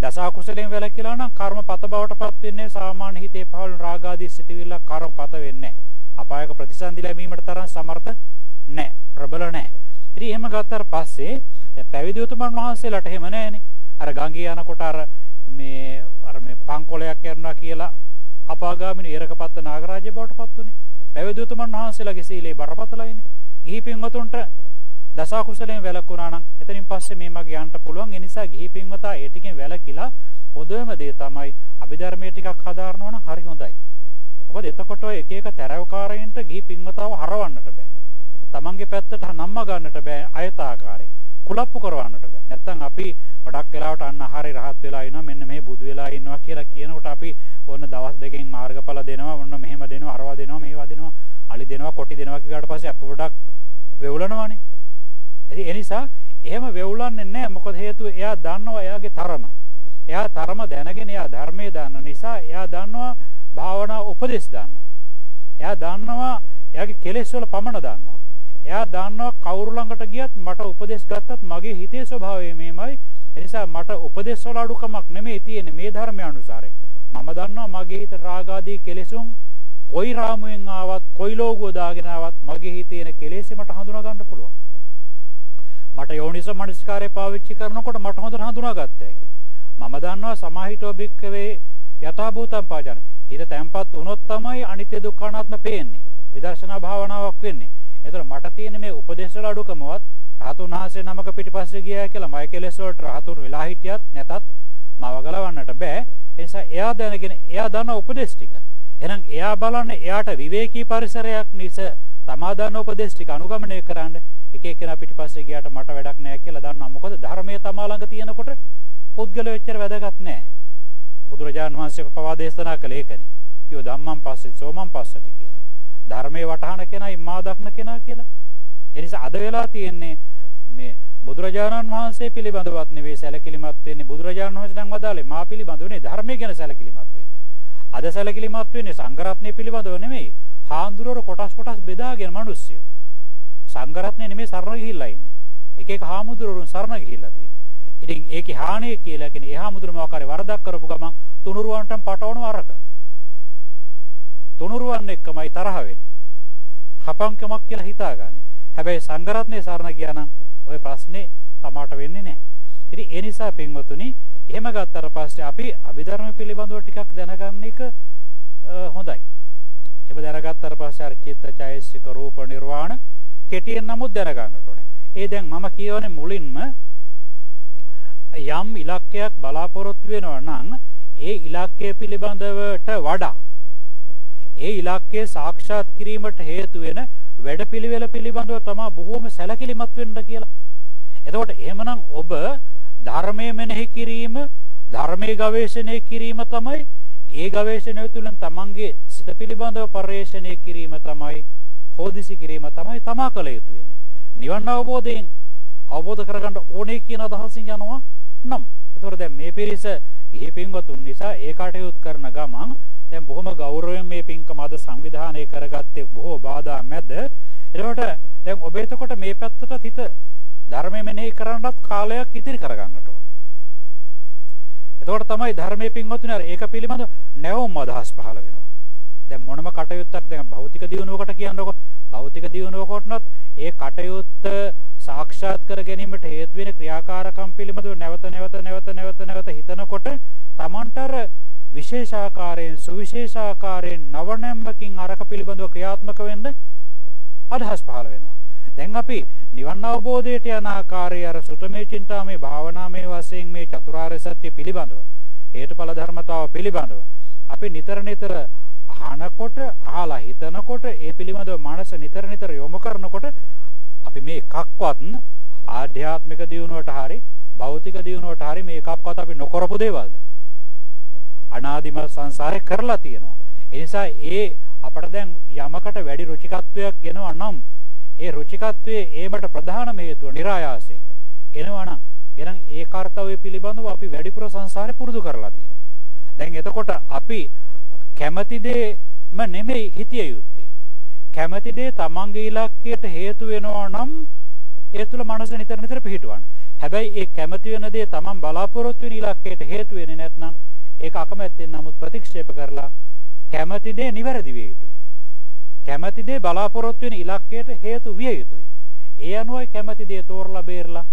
දසා කුසලයෙන් වැළකීලා නම් කර්මපත බවට පත් වෙන්නේ සාමාන්‍ය හිතේ පහළ රාග ආදී සිතවිල්ල කර්මපත වෙන්නේ නැහැ. අපායක ප්‍රතිසන්දි ලැබීමට තරම් සමර්ථ නැහැ. ප්‍රබල නැහැ. ඉතින් එහෙම ගත්තාට පස්සේ දැන් පැවිදි උතුමන් වහන්සේලාට එහෙම නැහැනේ. අර ගංගේ යනකොට අර මේ අර මේ පංකොලයක් කරනවා කියලා අපාගාමිනී ඒරකපත්ත නාගරාජ්‍ය බවට පත් උනේ. පැවිදි උතුමන් වහන්සේලාගේ සීලේ බරපතලයිනේ. ගිහි පින්වතුන්ට දසා කුසලයෙන් වැළකුණා නම් එතනින් පස්සේ මේ මගේ යන්න පුළුවන්. ඒ නිසා ගිහි පින්වතා ඒ ටිකෙන් වැළකීලා හොඳම දේ තමයි අභිධර්මයේ ටිකක් හදාරනවා නම් හරි හොඳයි. මොකද එතකොට ඔය එක එක තරවකාරයින්ට ගිහි පින්වතාව හරවන්නට බෑ. තමන්ගේ පැත්තට නම්ම ගන්නට බෑ අයථාකාරයෙන්. කුලප්පු කරවන්නට බෑ. නැත්තම් අපි ගොඩක් වෙලාවට අන්න හරි රහත් වෙලා ඉනවා මෙන්න මෙහෙ බුදු වෙලා ඉන්නවා කියලා කියනකොට අපි ඕන දවස් දෙකකින් මාර්ගඵල දෙනවා ඔන්න මෙහෙම දෙනවා අරවා දෙනවා මේවා දෙනවා අලි දෙනවා කොටි දෙනවා කිව්වට පස්සේ අපි ගොඩක් වෙවුලනවානේ. ඉතින් ඒ නිසා එහෙම වෙවුලන්නේ නැහැ. මොකද හේතුව එයා දන්නවා එයාගේ තරම. එයා තරම දැනගෙන එයා ධර්මයේ දන්න නිසා එයා දන්නවා භාවනා උපදෙස් දන්නවා. එයා දන්නවා එයාගේ කෙලෙස් වල පමණ දන්නවා. එයා දන්නවා කවුරු ළඟට ගියත් මට උපදෙස් ගත්තත් මගේ හිතේ ස්වභාවය මේමයි. ඒ නිසා මට උපදෙස් වල අඩුකමක් නෙමෙයි තියෙන්නේ මේ ධර්මය අනුසාරයෙන්. මම දන්නවා මගේ හිත රාග ආදී කෙලෙසුන් කොයි රාමුවෙන් ආවත් කොයි ලෝගුව දාගෙන ආවත් මගේ හිතේ එන කෙලෙස් මට හඳුනා ගන්න පුළුවන්. මට යෝනිසෝ මනසිකාරය පාවිච්චි කරනකොට මට හොඳට හඳුනාගත්ත හැකි. මම දන්නවා සමාහිතෝ භික්කවේ යථාභූතම් පාජන. හිත තැම්පත් වුණොත් තමයි අනිත්‍ය දුක්ඛ අනාත්ම පේන්නේ. විදර්ශනා භාවනාවක් වෙන්නේ. ඒතර මට තියෙන මේ උපදේශ වල අඩුකමවත් රහතුන් වහන්සේ නමක පිටිපස්සේ ගියා කියලා මය කෙලෙස් වලට රහතුන් වෙලා හිටියත් නැතත් මව ගලවන්නට බෑ. ඒ නිසා එයා දැනගෙන එයා දන්න උපදේශ ටික. එහෙනම් එයා බලන්නේ එයාට විවේකී පරිසරයක් නිසා තමා දන්න උපදේශ ටික අනුගමනය කරන්න එක එක්කෙනා පිටිපස්සේ ගියාට මට වැඩක් නැහැ කියලා දන්නවා. මොකද ධර්මයේ තමා ළඟ තියෙනකොට පුද්ගලෙ වෙච්චර වැදගත් නැහැ. බුදුරජාණන් වහන්සේ පවා දේශනා කළේ ඒකනේ. කියෝ ධම්මං පස්සේ සෝමං පස්සටි කියලා. ධර්මයේ වටහන කෙනයි මා දක්න කෙනා කියලා. ඒ නිසා අද වෙලා තියෙන්නේ මේ බුදුරජාණන් වහන්සේ පිළිබඳවත් නෙවෙයි සැලකිලිමත් වෙන්නේ බුදුරජාණන් වහන්සේ නම් වදාලේ මා පිළිබඳවනේ ධර්මයේ ගැන සැලකිලිමත් වෙන්න. අද සැලකිලිමත් වෙන්නේ සංඝරත්නය පිළිබඳව නෙමෙයි. හාමුදුරුවෝ කොටස් කොටස් බෙදාගෙන මිනිස්සුયો. සංඝරත්නය නෙමෙයි සරණ ගිහිල්ලා ඉන්නේ. එක එක හාමුදුරුවරුන් සරණ ගිහිල්ලා තියෙන්නේ. ඉතින් ඒකේ හානිය කියලා කියන්නේ ඒ හාමුදුරුවෝ මොකාරේ වරදක් කරපු ගමන් තුනුරුවන්ටම පටවන වරක. තුනුරුවන් එක්කමයි තරහ වෙන්නේ. හපංකමක් කියලා හිතාගන්නේ. හැබැයි සංඝරත්නයේ සරණ ගියා නම් ওই ප්‍රශ්නේ තමාට වෙන්නේ නැහැ. ඉතින් ඒ නිසා පින්වතුනි එහෙම ගත්තට පස්සේ අපි අභිධර්ම පිළිබඳව ටිකක් දැනගන්න එක හොඳයි. එහෙම දැනගත්තට පස්සේ අර චිත්ත චෛසික රූප නිර්වාණ කෙටියෙන් නමුත් දැනගන්නට ඕනේ. ඒ දැන් මම කියවනේ මුලින්ම යම් ඉලක්කයක් බලාපොරොත්තු වෙනවා නම් ඒ ඉලක්කය පිළිබඳවට වඩා ඒ ඉලක්කය සාක්ෂාත් කිරීමට හේතු වෙන වැඩපිළිවෙල පිළිබඳව තමයි බොහෝම සැලකිලිමත් වෙන්න කියලා. එතකොට එහෙමනම් ඔබ ධර්මයේ මෙනෙහි කිරීම, ධර්මයේ ගවේෂණය කිරීම තමයි ඒ ගවේෂණය තුළින් තමන්ගේ සිත පිළිබඳව පරිශ්‍රණය කිරීම තමයි හෝදිසි කිරීම තමයි තමා කළ යුතු වෙන්නේ. නිවන් අවබෝධයෙන් අවබෝධ කරගන්න ඕනේ කියන අදහසින් යනවා නම්. එතකොට දැන් මේ පිරිස ගිහි පින්වතුන් නිසා ඒ කටයුතු කරන ගමන් දැන් බොහොම ගෞරවයෙන් මේ පින්කම අද සංවිධානය කරගත්තේ බොහෝ බාධා මැද. එතකොට දැන් ඔබ එතකොට මේ පැත්තට හිත ධර්මය මෙනෙහි කරන්නත් කාලයක් ඉතිරි කරගන්නට ඕනේ. එතකොට තමයි ධර්මයේ පින්වතුනි අර ඒක පිළිබඳ නැවුම් අදහස් පහළ වෙනවා. දැන් මොනම කටයුත්තක් දැන් භෞතික දියුණුවකට කියනකො භෞතික දියුණුවකටනොත් ඒ කටයුත්ත සාක්ෂාත් කර ගැනීමට හේතු වෙන ක්‍රියාකාරකම් පිළිබඳව නැවත නැවත නැවත නැවත නැවත හිතනකොට Tamanට අර විශේෂාකාරයෙන් සුවිශේෂාකාරයෙන් නවනම්මකින් අරක පිළිබඳව ක්‍රියාත්මක වෙන්න අදහස් පහළ වෙනවා. දැන් අපි නිවන් අවබෝධයට යන ආකාරය අර සුතමේ චින්තාමේ භාවනාමේ වශයෙන් මේ චතුරාර්ය සත්‍ය පිළිබඳව හේතුඵල ධර්මතාව පිළිබඳව අපි නිතර නිතර අහනකොට අහලා හිතනකොට ඒ පිළිබඳව මනස නිතර නිතර යොමු කරනකොට අපි මේ එකක්වත් ආධ්‍යාත්මික දියුණුවට හරි භෞතික දියුණුවට හරි මේ එකක්වත් අපි නොකරපු දේවල්ද අනාදිම සංසාරේ කරලා තියෙනවා ඒ නිසා ඒ අපට දැන් යමකට වැඩි රුචිකත්වයක් එනවා නම් ඒ රුචිකත්වයේ ඒමට ප්‍රධානම හේතුව નિરાයාසයෙන් එනවා නම් එහෙනම් ඒ කාර්යය පිළිබඳව අපි වැඩිපුර සංසාරේ පුරුදු කරලා තියෙනවා දැන් එතකොට අපි කැමති දේම නෙමෙයි හිතිය යුත්තේ. කැමති දේ තමන්ගේ ඉලක්කයට හේතු වෙනවා නම් ඒ තුල මනස නිතර නිතර පිහිටවන්න. හැබැයි ඒ කැමති වෙන දේ තමන් බලාපොරොත්තු වෙන ඉලක්කයට හේතු වෙන්නේ නැත්නම් ඒක අකමැත්තෙන් නමුත් ප්‍රතික්ෂේප කරලා කැමති දේ නිවැරදි විය යුතුයි. කැමති දේ බලාපොරොත්තු වෙන ඉලක්කයට හේතු විය යුතුයි. ඒ අනුවයි කැමති දේ තෝරලා බේරලා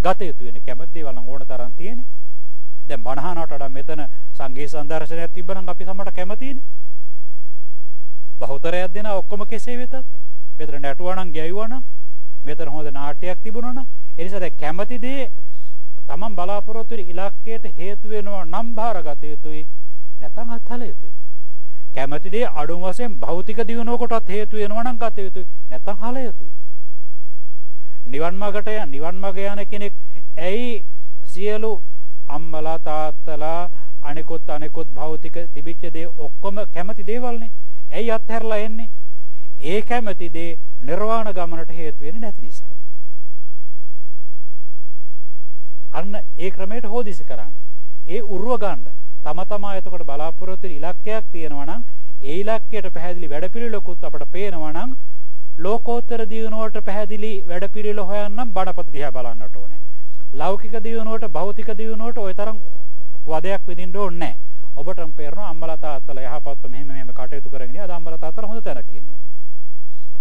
ගත යුතු වෙන්නේ. කැමති දේවල් නම් ඕන තරම් තියෙන්නේ. දැන් බණහනට වඩා මෙතන සංගීත සංදර්ශනයක් තිබ්බනම් අපි සමට කැමතිනේ. බහුතරයක් දෙනා ඔක්කොම කෙසේ වෙතත් මෙතන නැටුවා නම් ගැයුවා නම් මෙතන හොඳ නාට්‍යයක් තිබුණා නම් ඒ නිසා දැන් කැමති දේ තමන් බලාපොරොත්තු වෙන ඉලක්කයට හේතු වෙනවා නම් බාරගත යුතුයි නැත්නම් අත්හල යුතුයි. කැමති දේ අඩුම වශයෙන් භෞතික දියුණුවකටත් හේතු වෙනවා නම් ගත යුතුයි නැත්නම් හල යුතුයි. නිවන් මාර්ගට යන නිවන් මාර්ග යන කෙනෙක් ඇයි සියලු අම්මලා තාත්තලා අනිකුත් අනිකුත් භෞතික තිබිච්ච දේ ඔක්කොම කැමති දේවල්නේ. ඇයි අත්හැරලා එන්නේ? ඒ කැමති දේ නිර්වාණ ගමනට හේතු වෙන්නේ නැති නිසා. අන්න ඒ ක්‍රමයට හොදිසි කරන්න. ඒ උරුව ගන්න. තම තමා එතකොට බලාපොරොත්තු ඉලක්කයක් තියෙනවා නම් ඒ ඉලක්කයට පැහැදිලි වැඩපිළිවෙලකුත් අපට පේනවා නම් ලෝකෝත්තර දියුණුවට පැහැදිලි වැඩපිළිවෙල හොයන්නම් බණපොත දිහා බලන්නට ඕනේ. ලෞකික දියුණුවට භෞතික දියුණුවට ওই තරම් වදයක් විඳින්න ඕනේ නැහැ. ඔබටම පේනවා අම්මලා තාත්තලා යහපත්ව මෙහෙම මෙහෙම කටයුතු කරගෙන අද අම්මලා තාත්තලා හොඳ තැනක ඉන්නවා.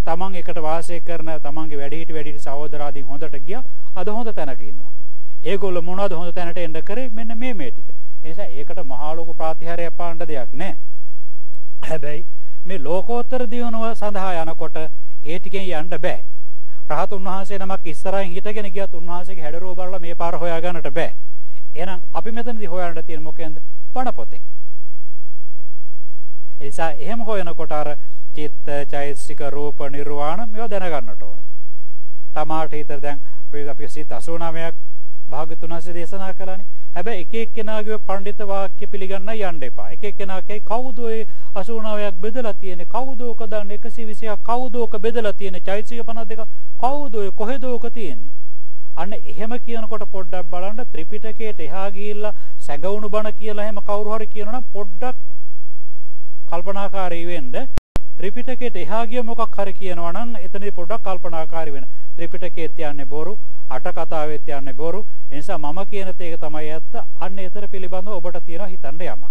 තමන් එකට වාසය කරන තමන්ගේ වැඩිහිටි වැඩිහිටි සහෝදරාදීන් හොඳට ගියා අද හොඳ තැනක ඉන්නවා. ඒගොල්ලෝ මොනවද හොඳ තැනට එන්න කරේ මෙන්න මේ මේ ටික. ඒ නිසා ඒකට මහා ලොකු ප්‍රාතිහාරයක් පාන්න දෙයක් නැහැ. හැබැයි මේ ලෝකෝත්තර දියුණුව සඳහා යනකොට ඒ ටිකෙන් යන්න බෑ. රහතුන් වහන්සේ නමක් ඉස්සරහින් හිටගෙන ගියත් උන්වහන්සේගේ හැඩරුව බලලා මේ පාර හොයා ගන්නට බෑ. එහෙනම් අපි මෙතනදී හොයන්න තියෙන මොකෙන්ද? බණ පොතේ. ඒ නිසා එහෙම හොයනකොට අර චිත්ත, චෛතසික, රූප, නිර්වාණ මේවා දැනගන්නට ඕනේ. තමාට හිතර දැන් අපි අපි සිත 89ක් භාගතුන් වහන්සේ දේශනා කළානේ. හැබැයි එක එක්කෙනාගේ පඬිත වාක්‍ය පිළිගන්න යන්න එපා. එක එක්කෙනාගේ කවුද ඔය 89ක් බෙදලා තියෙන්නේ? කවුද ඕක දන්නේ 120ක් කවුද ඕක බෙදලා තියෙන්නේ? චෛතසික 52 කවුද ඔය කොහෙද ඕක තියෙන්නේ? අන්න එහෙම කියනකොට පොඩ්ඩක් බලන්න ත්‍රිපිටකයට එහා ගිහිල්ලා සැඟවුණු බණ කියලා එහෙම කවුරු හරි කියනනම් පොඩ්ඩක් කල්පනාකාරී වෙන්න ත්‍රිපිටකයට එහා ගිය මොකක් හරි කියනවා නම් එතනදී පොඩ්ඩක් කල්පනාකාරී වෙන්න. ත්‍රිපිටකයේත් යන්නේ බොරු, අට කතාවෙත් යන්නේ බොරු. ඒ නිසා මම කියන තේක තමයි ඇත්ත. අන්න ඒතර පිළිබඳව ඔබට තියෙනවා හිතන්න යමක්.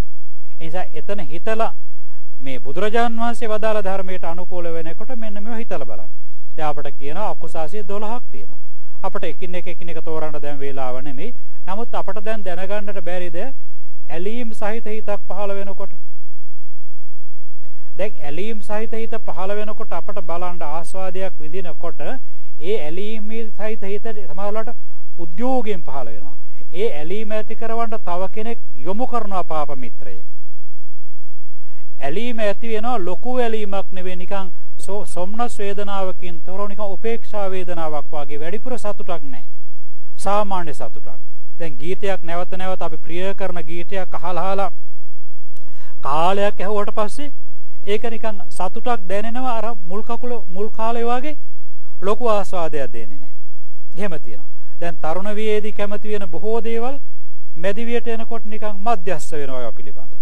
ඒ නිසා එතන හිතලා මේ බුදුරජාන් වහන්සේ වදාළ ධර්මයට අනුකූල වෙනකොට මෙන්න මේව හිතලා බලන්න. දැන් අපට කියනවා අකුසාසිය 12ක් තියෙනවා. අපට එකින් එක එකින් එක තෝරන්න දැන් වේලාව නෙමෙයි. නමුත් අපට දැන් දැනගන්නට බැරිද ඇලීම් සහිත හිතක් පහළ වෙනකොට දැන් ඇලීම් සහිත හිත පහළ වෙනකොට අපට බලන්න ආස්වාදයක් විඳිනකොට ඒ ඇලීම් සහිත හිත සමහරවිට උද්‍යෝගයෙන් පහළ වෙනවා. ඒ ඇලීම ඇති කරවන්න තව කෙනෙක් යොමු කරනවා පාප මිත්‍රයෙක්. ඇලීම ඇති වෙනවා ලොකු ඇලීමක් නෙවෙයි නිකන් සොම්නස් වේදනාවකින් තොරව නිකන් උපේක්ෂා වේදනාවක් වගේ වැඩිපුර සතුටක් නැහැ. සාමාන්‍ය සතුටක්. දැන් ගීතයක් නැවත නැවත අපි ප්‍රිය කරන ගීතයක් අහලා අහලා කාලයක් ඇහුවට පස්සේ ඒක නිකන් සතුටක් දැනෙනවා අර මුල් කකුල මුල් කාලේ වගේ ලොකු ආස්වාදයක් දෙන්නේ නැහැ. එහෙම තියෙනවා. දැන් තරුණ වියේදී කැමති වෙන බොහෝ දේවල් මැදි වියට එනකොට නිකන් මධ්‍යස්ස වෙනවා ඒවා පිළිබඳව.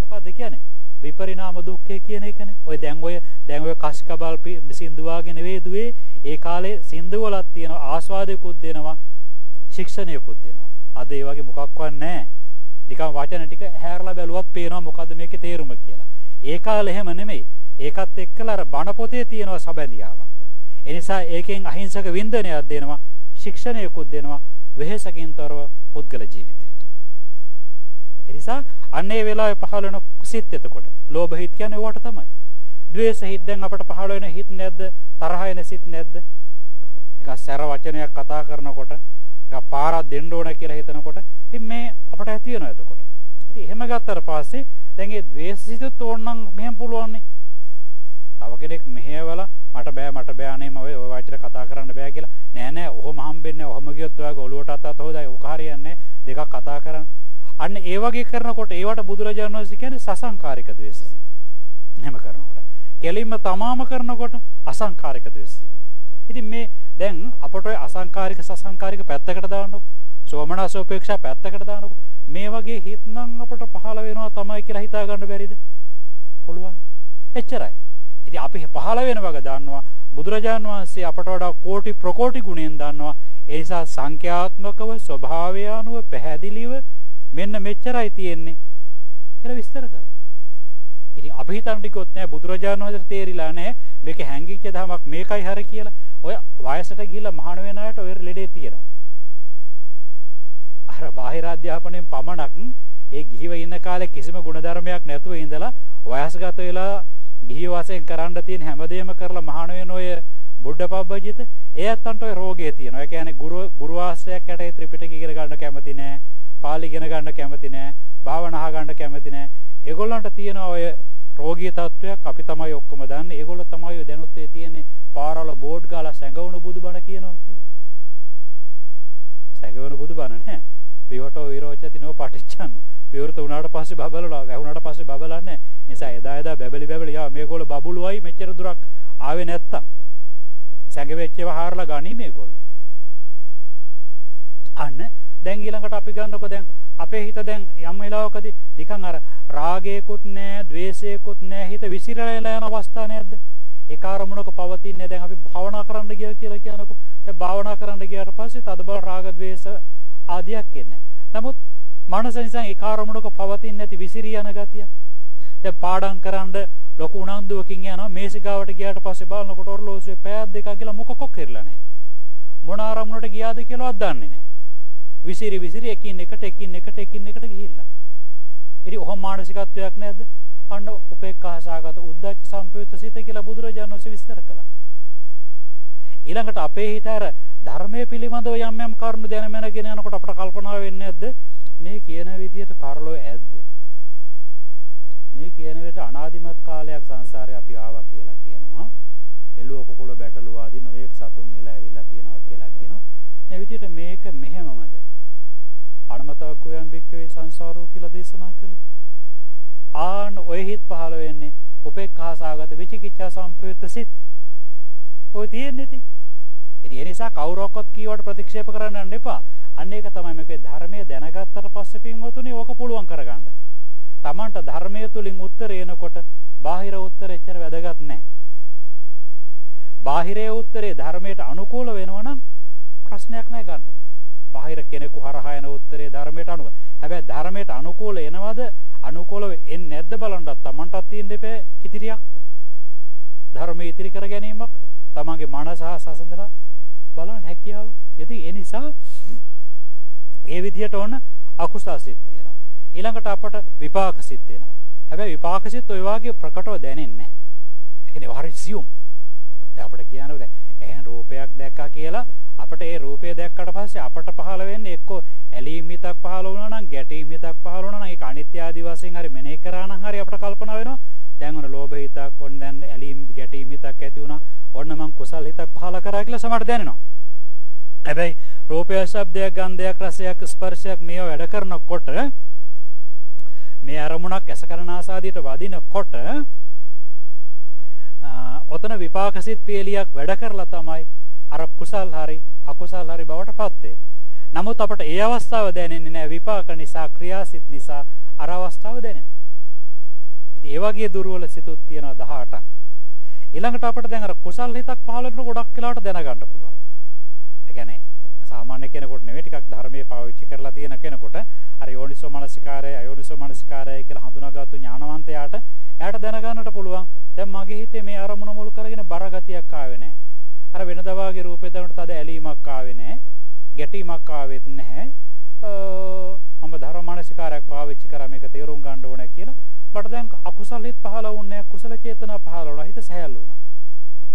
මොකක්ද කියන්නේ? විපරිණාම දුක්ඛය කියන එකනේ. ඔය දැන් ඔය දැන් ඔය කස්කබල් සින්දුවාගේ නෙවෙයි දුවේ ඒ කාලේ සින්දු වලක් තියෙන ආස්වාදයකුත් දෙනවා ශික්ෂණයකුත් දෙනවා. අද ඒ වගේ මොකක්වත් නැහැ. නිකන් වචන ටික හැරලා බැලුවත් පේනවා මොකද්ද මේකේ තේරුම කියලා. ඒ කාලේ එහෙම නෙමෙයි. ඒකත් එක්කලා අර බණ පොතේ තියෙනවා සබැඳියාවක්. ඒ නිසා ඒකෙන් අහිංසක වින්දනයක් දෙනවා, ශික්ෂණයකුත් දෙනවා, වෙහෙසකින් තොරව පුද්ගල ජීවිතයට. ඒ නිසා අන්නේ වෙලාවේ පහළ වෙන සිත් එතකොට ලෝභ හිත් කියන්නේ ඕවට තමයි. ද්වේෂ හිත් දැන් අපට පහළ වෙන හිත් නැද්ද? තරහ එන සිත් නැද්ද? නිකන් සැර වචනයක් කතා කරනකොට නිකන් පාරක් දෙන්න ඕන කියලා හිතනකොට ඉතින් මේ අපට ඇති වෙනවා එතකොට. ඉතින් එහෙම ගත්තට පස්සේ දැන් ඒ ද්වේෂ සිතත් ඕනනම් මෙහෙම පුළුවන් නේ. තව කෙනෙක් මෙහෙවලා මට බෑ මට බෑ අනේ මම ඔය වචන කතා කරන්න බෑ කියලා නෑ නෑ ඔහොම හම්බෙන්නේ ඔහොම ගියොත් ඔයාගේ ඔලුවටත් අත හොදයි ඔක හරියන්නේ දෙකක් කතා කරන්න අන්න ඒ වගේ කරනකොට ඒවට බුදුරජාණන් වහන්සේ කියන්නේ සසංකාරික ද්වේෂසිත. එහෙම කරනකොට. කෙලින්ම තමාම කරනකොට අසංකාරික ද්වේෂසිත. ඉතින් මේ දැන් අපට ඔය අසංකාරික සසංකාරික පැත්තකට දාන්නකො. සෝමනසෝපේක්ෂා පැත්තකට දාන්නකො. මේ වගේ හිත නම් අපට පහළ වෙනවා තමයි කියලා හිතා ගන්න බැරිද? පුළුවන්. එච්චරයි. ඉතින් අපි පහළ වෙන වගේ දන්නවා බුදුරජාණන් වහන්සේ අපට වඩා කෝටි ප්‍රකෝටි ගුණෙන් දන්නවා. ඒ නිසා සංඛ්‍යාත්මකව ස්වභාවය අනුව පැහැදිලිව මෙන්න මෙච්චරයි තියෙන්නේ කියලා විස්තර කරනවා. ඉතින් අපි හිතන්න ටිකොත් නෑ බුදුරජාණන් වහන්සේට තේරිලා නෑ මේක හැංගිච්ච ධමයක් මේකයි හරි කියලා. ඔය වයසට ගිහිල්ලා මහාන වෙන අයට ඔය ලෙඩේ තියෙනවා. අර බාහිර අධ්‍යාපනයෙන් පමණක් ඒ ගිහිව ඉන්න කාලේ කිසිම ಗುಣධර්මයක් නැතුව ඉඳලා වයස්ගත වෙලා ගිහි වශයෙන් කරන්න තියෙන හැමදේම කරලා මහාන වෙන ඔය බුද්ධපබ්බජිත ඒ අත්තන්ට ඔය රෝගය තියෙනවා. ඒ කියන්නේ ගුරු ගුරු ආශ්‍රයයක් යටේ ත්‍රිපිටකය ඉගෙන ගන්න කැමති නෑ. පාලි ඉගෙන ගන්න කැමති නෑ. භාවනා අහගන්න කැමති නෑ. ඒගොල්ලන්ට තියෙන ඔය රෝගී තත්වයක් අපි තමයි ඔක්කොම දන්නේ. ඒගොල්ලෝ තමයි ඔය දැනුත් ඒ තියෙන්නේ පාරවල බෝඩ් ගාලා සැඟවුණු බුදුබණ කියනවා කියලා. සැඟවුණු බුදුබණ නෑ. විවටෝ විරෝචතිනෝ පටිච්චන්නෝ. විවෘත වුණාට පස්සේ බබලනවා. වැහුණාට පස්සේ බබලන්නේ නිසා එදා එදා බැබලි බැබලි යා මේගොල්ලෝ බබළුවයි මෙච්චර දුරක් ආවේ නැත්තම්. සැඟවෙච්චව හාරලා ගනි මේගොල්ලෝ. අන්න දැන් ඊළඟට අපි ගන්නකො දැන් අපේ හිත දැන් යම් වෙලාවකදී නිකන් අර රාගයකුත් නැහැ ద్వේෂයකුත් නැහැ හිත විසිරලා යන අවස්ථා නැද්ද? ඒක අරමුණක පවතින්නේ දැන් අපි භාවනා කරන්න ගියා කියලා කියනකො. දැන් භාවනා කරන්න ගියාට පස්සේ තද බල රාග ద్వේෂ ආදියක් එන්නේ නමුත් මනස නිසා ඒක අරමුණක පවතින්නේ නැති විසිරී යන ගතිය. දැන් පාඩම් කරන්න ලොකු උනන්දුවකින් යනවා මේසිකාවට ගියාට පස්සේ බලනකොට ඔරලෝසුවේ පෑයක් දෙකක් ගිහලා මොකක්වත් කරලා නැහැ. මොන ආරමුණට ගියාද කියලාවත් දන්නේ නැහැ. විසිරි විසිරි එකින් එකට එකින් එකට එකින් එකට ගිහිල්ලා. ඉතින් ඔහොම මානසිකත්වයක් නැද්ද? අන්න උපේක්ඛාසගත උද්දච්ච සම්පයුත සිත කියලා බුදුරජාණන් වහන්සේ විස්තර කළා. ඊළඟට අපේ හිත අර ධර්මයේ පිළිබඳව යම් යම් කරුණු දැන මැනගෙන යනකොට අපට කල්පනා වෙන්නේ නැද්ද? මේ කියන විදිහට පරලෝ ඇද්ද? මේ කියන විදිහට අනාදිමත් කාලයක් සංසාරේ අපි ආවා කියලා කියනවා. එළුව කුකුල බැටළුව ආදී නොයෙක් සතුන් එලා ඇවිල්ලා තියෙනවා කියලා කියනවා. මේ විදිහට මේක මෙහෙමමද? අනමතක්කෝයන් බික්කවේ සංසාරෝ කියලා දේශනා කළේ. ආන ඔය හිත් පහළ වෙන්නේ උපේක්ඛාසගත විචිකිච්ඡා සම්පයුත්ත සිත්. ඔය තියෙන්නේ ඉතින්. ඉතින් ඒ නිසා කවුරක්වත් කීවට ප්‍රතික්ෂේප කරන්න යන්න එපා. අන්න ඒක තමයි මේකේ ධර්මයේ දැනගත්තට පස්සේ පින්වතුනි ඕක පුළුවන් කරගන්න. Tamanට ධර්මයේ තුලින් උත්තර එනකොට බාහිර උත්තර එච්චර වැදගත් නැහැ. බාහිරයේ උත්තරේ ධර්මයට අනුකූල වෙනවනම් ප්‍රශ්නයක් නැහැ ගන්න. බාහිර කෙනෙකු හරහා එන උත්තරේ ධර්මයට අනුකූල. හැබැයි ධර්මයට අනුකූල එනවද අනුකූල එන්නේ නැද්ද බලන්නත් Tamanටත් තියෙන්න දෙපේ ඉදිරියක්. ධර්මයේ ඉදිරි කර ගැනීමක් තමන්ගේ මනස හා සසඳලා බලන්න හැකියාව. ඉතින් ඒ නිසා ඒ විදිහට ඕන අකුසල් සිත් තියෙනවා. ඊළඟට අපට විපාක සිත් තියෙනවා. හැබැයි විපාක සිත් ඔය වාගේ ප්‍රකටව දැනෙන්නේ නැහැ. ඒ කියන්නේ හරි සියුම්. දැන් අපිට කියනවා දැන් එහෙන් රූපයක් දැක්කා කියලා අපිට ඒ රූපය දැක්කට පස්සේ අපට පහළ වෙන්නේ එක්ක ඇලීම් හිතක් පහළ වුණා නම් ගැටීම් හිතක් පහළ වුණා නම් ඒක අනිත්‍ය ආදී වශයෙන් හරි මෙනෙහි කරා නම් හරි අපට කල්පනා වෙනවා දැන් ඔන්න ලෝභ හිතක් ඔන්න දැන් ඇලීම් ගැටීම් හිතක් ඇති වුණා ඔන්න මං කුසල් හිතක් පහළ කරා කියලා සමහරට දැනෙනවා හැබැයි රූපය ශබ්දයක් ගන්ධයක් රසයක් ස්පර්ශයක් මේවා වැඩ කරනකොට මේ අරමුණක් ඇස කරන ආසාදියට වදිනකොට ඔතන විපාකසිත පියලියක් වැඩ කරලා තමයි අර කුසල් හරි අකුසල් හරි බවට පත් වෙන්නේ. නමුත් අපට ඒ අවස්ථාව දැනෙන්නේ නැහැ විපාක නිසා ක්‍රියාසිත නිසා අර අවස්ථාව දැනෙනවා. ඉතින් ඒ වගේ දුර්වල සිතුත් තියෙනවා 18ක්. ඊළඟට අපිට දැන් අර කුසල් හිතක් පහළ වෙන ගොඩක් වෙලාවට දැනගන්න පුළුවන්. ඒ කියන්නේ සාමාන්‍ය කෙනෙකුට නෙවෙයි ටිකක් ධර්මයේ පාවිච්චි කරලා තියෙන කෙනෙකුට අර යෝනිසෝ මනසිකාරය අයෝනිසෝ මනසිකාරය කියලා හඳුනාගත්තු ඥානවන්තයාට එයාට දැනගන්නට පුළුවන් දැන් මගේ හිතේ මේ අරමුණ මුල් කරගෙන බර ගතියක් ආවේ නැහැ. අර වෙනදා වාගේ රූපේ දරනට තද ඇලීමක් ආවේ නැහැ. ගැටීමක් ආවෙත් නැහැ. මම ධර්ම මානසිකාරයක් පාවිච්චි කරා මේක තේරුම් ගන්න ඕනේ කියලා. මට දැන් අකුසල් හිත් පහළ වුණේ කුසල චේතනා පහළ වුණා හිත සැහැල්ලු වුණා.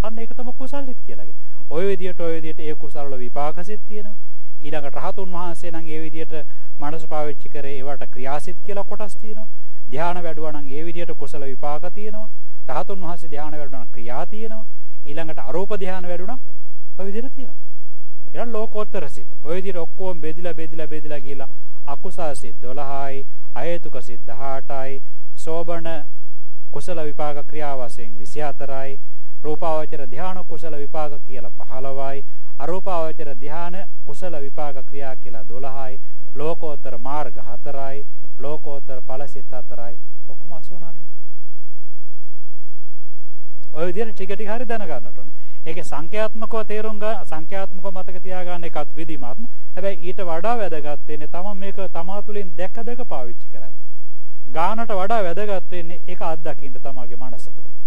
අන්න ඒක තමයි කුසල් හිත් කියලා කියන්නේ. ඔය විදියට ඔය විදියට ඒ කුසල් වල විපාකසිට තියෙනවා. ඊළඟට රහතුන් වහන්සේ නම් ඒ විදියට මනස පාවිච්චි කරේ ඒවට ක්‍රියාසිට කියලා කොටස් තියෙනවා. ධානා වැඩුවා නම් ඒ විදියට කුසල විපාක තියෙනවා. රහතුන් වහන්සේ ධානා වැඩුණා ක්‍රියා තියෙනවා. ඊළඟට අරූප ධානා වැඩුණා ඔය විදියට තියෙනවා. ඊළඟ ලෝකෝත්තර සිත්. ඔය විදියට ඔක්කොම බෙදිලා බෙදිලා බෙදිලා ගිහිලා අකුසල් සිත් 12යි, අයතුක සිත් 18යි, සෝබන කුසල විපාක ක්‍රියා වශයෙන් 24යි, රූපාවචර ධ්‍යාන කුසල විපාක කියලා 15යි, අරූපාවචර ධ්‍යාන කුසල විපාක ක්‍රියා කියලා 12යි, ලෝකෝත්තර මාර්ග 4යි, ලෝකෝත්තර ඵල සිත් 4යි. ඔක්කොම 89ක් ඔය විදිහට ටික ටික හරි දැනගන්නට ඕනේ. ඒකේ සංඛ්‍යාත්මකව තේරුම් ගන්න සංඛ්‍යාත්මකව මතක තියාගන්න එකත් විදිමත්. හැබැයි ඊට වඩා වැදගත් වෙන්නේ තමන් මේක තමා තුළින් දැක දැක පාවිච්චි කරන්න. ගානට වඩා වැදගත් වෙන්නේ ඒක අත්දකින්න තමගේ මනස තුළින්.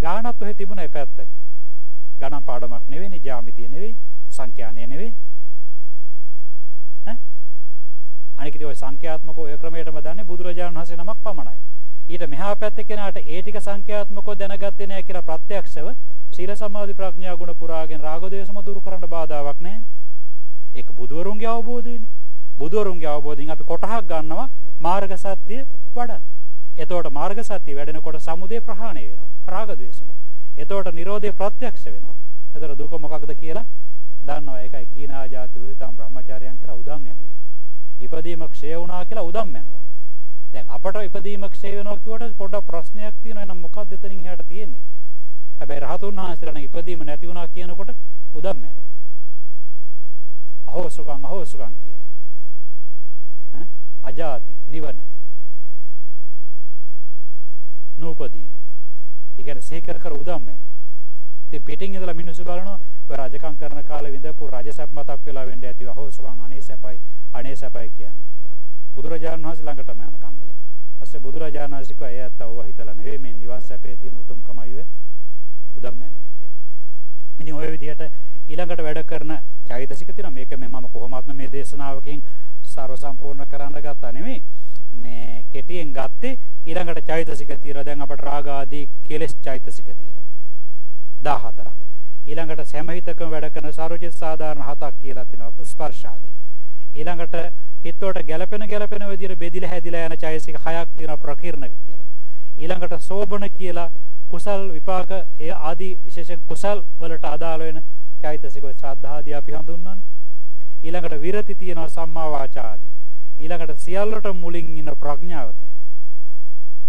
ගානත් ඔහෙ තිබුණ ඒ පැත්තක. ගණන් පාඩමක් නෙවෙයි, ජ්‍යාමිතිය නෙවෙයි, සංඛ්‍යානය නෙවෙයි. ඈ? අනික ඉතින් ඔය සංඛ්‍යාත්මක ඔය ක්‍රමයටම දන්නේ බුදුරජාණන් වහන්සේ නමක් පමණයි. ඊට මෙහා පැත්තේ කෙනාට ඒ ටික සංඛ්‍යාත්මකව දැනගත්තේ නැහැ කියලා ප්‍රත්‍යක්ෂව සීල සමාධි ප්‍රඥා ගුණ පුරාගෙන රාග දේශම දුරු කරන්න බාධාවක් නැහැ. ඒක බුදුවරුන්ගේ අවබෝධයනේ. බුදුවරුන්ගේ අවබෝධයෙන් අපි කොටහක් ගන්නවා මාර්ග සත්‍ය වඩන්න. එතකොට මාර්ග සත්‍ය වැඩෙනකොට සමුදය ප්‍රහාණය වෙනවා. රාග දේශම. එතකොට Nirodhe ප්‍රත්‍යක්ෂ වෙනවා. එතකොට දුක මොකක්ද කියලා දන්නවා. ඒකයි කීනා ජාති උදිතම් බ්‍රහ්මචාරයන් කියලා උදන් යනුවේ. ඉපදීම ක්ෂය වුණා කියලා උදම් යනවා. දැන් අපට ඉපදීම ක්ෂය වෙනවා කියවට පොඩ්ඩක් ප්‍රශ්නයක් තියෙනවා. එහෙනම් මොකක්ද එතනින් එහාට තියෙන්නේ කියලා. හැබැයි රහතුන් වහන්සේලා ඉපදීම නැති වුණා කියනකොට උදම් යනවා. අහෝසුකම් අහෝසුකම් කියලා. ඈ අජාති නිවන. නූපදීම. ඊකට සීකර කර උදම් වෙනවා. ඉතින් පිටින් ඉඳලා මිනිස්සු බලනවා ඔය රජකම් කරන කාලේ විඳපු රජසැප මතක් වෙලා වෙන්න ඇති අහෝසුකම් අනේ සැපයි අනේ සැපයි කියන්නේ කියලා. බුදුරජාණන් වහන්සේ ළඟටම යනකම් ගියා. පස්සේ බුදුරජාණන් වහන්සේ කිව්වා ඒ ඇත්ත ඕවා හිතලා නෙවෙයි මේ නිවන් සැපේ තියෙන උතුම්කමයි වේ උදම් යන්නේ කියලා. ඉතින් ওই විදිහට ඊළඟට වැඩ කරන චෛතසික තියෙනවා මේක මේ මම කොහොමත්ම මේ දේශනාවකින් සර්ව සම්පූර්ණ කරන්න ගත්තා නෙමෙයි. මේ කෙටියෙන් ගත්තේ ඊළඟට චෛතසික තියෙනවා. දැන් අපට රාග ආදී කෙලෙස් චෛතසික තියෙනවා. 14ක්. ඊළඟට සෑම වැඩ කරන සාරෝචිත සාධාරණ හතක් කියලා තියෙනවා ස්පර්ශ ආදී. ඊළඟට හිතවට ගැළපෙන ගැළපෙන විදිහට බෙදිලා හැදිලා යන චෛතසික හයක් තියෙනවා ප්‍රකීර්ණක කියලා. ඊළඟට සෝබන කියලා කුසල් විපාක ඒ ආදී විශේෂ කුසල් වලට අදාළ වෙන චෛතසික ශ්‍රද්ධාදී අපි හඳුන්වන්නේ. ඊළඟට විරති තියෙනවා සම්මා වාචා ආදී. ඊළඟට සියල්ලට මුලින් ඉන්න ප්‍රඥාව තියෙනවා.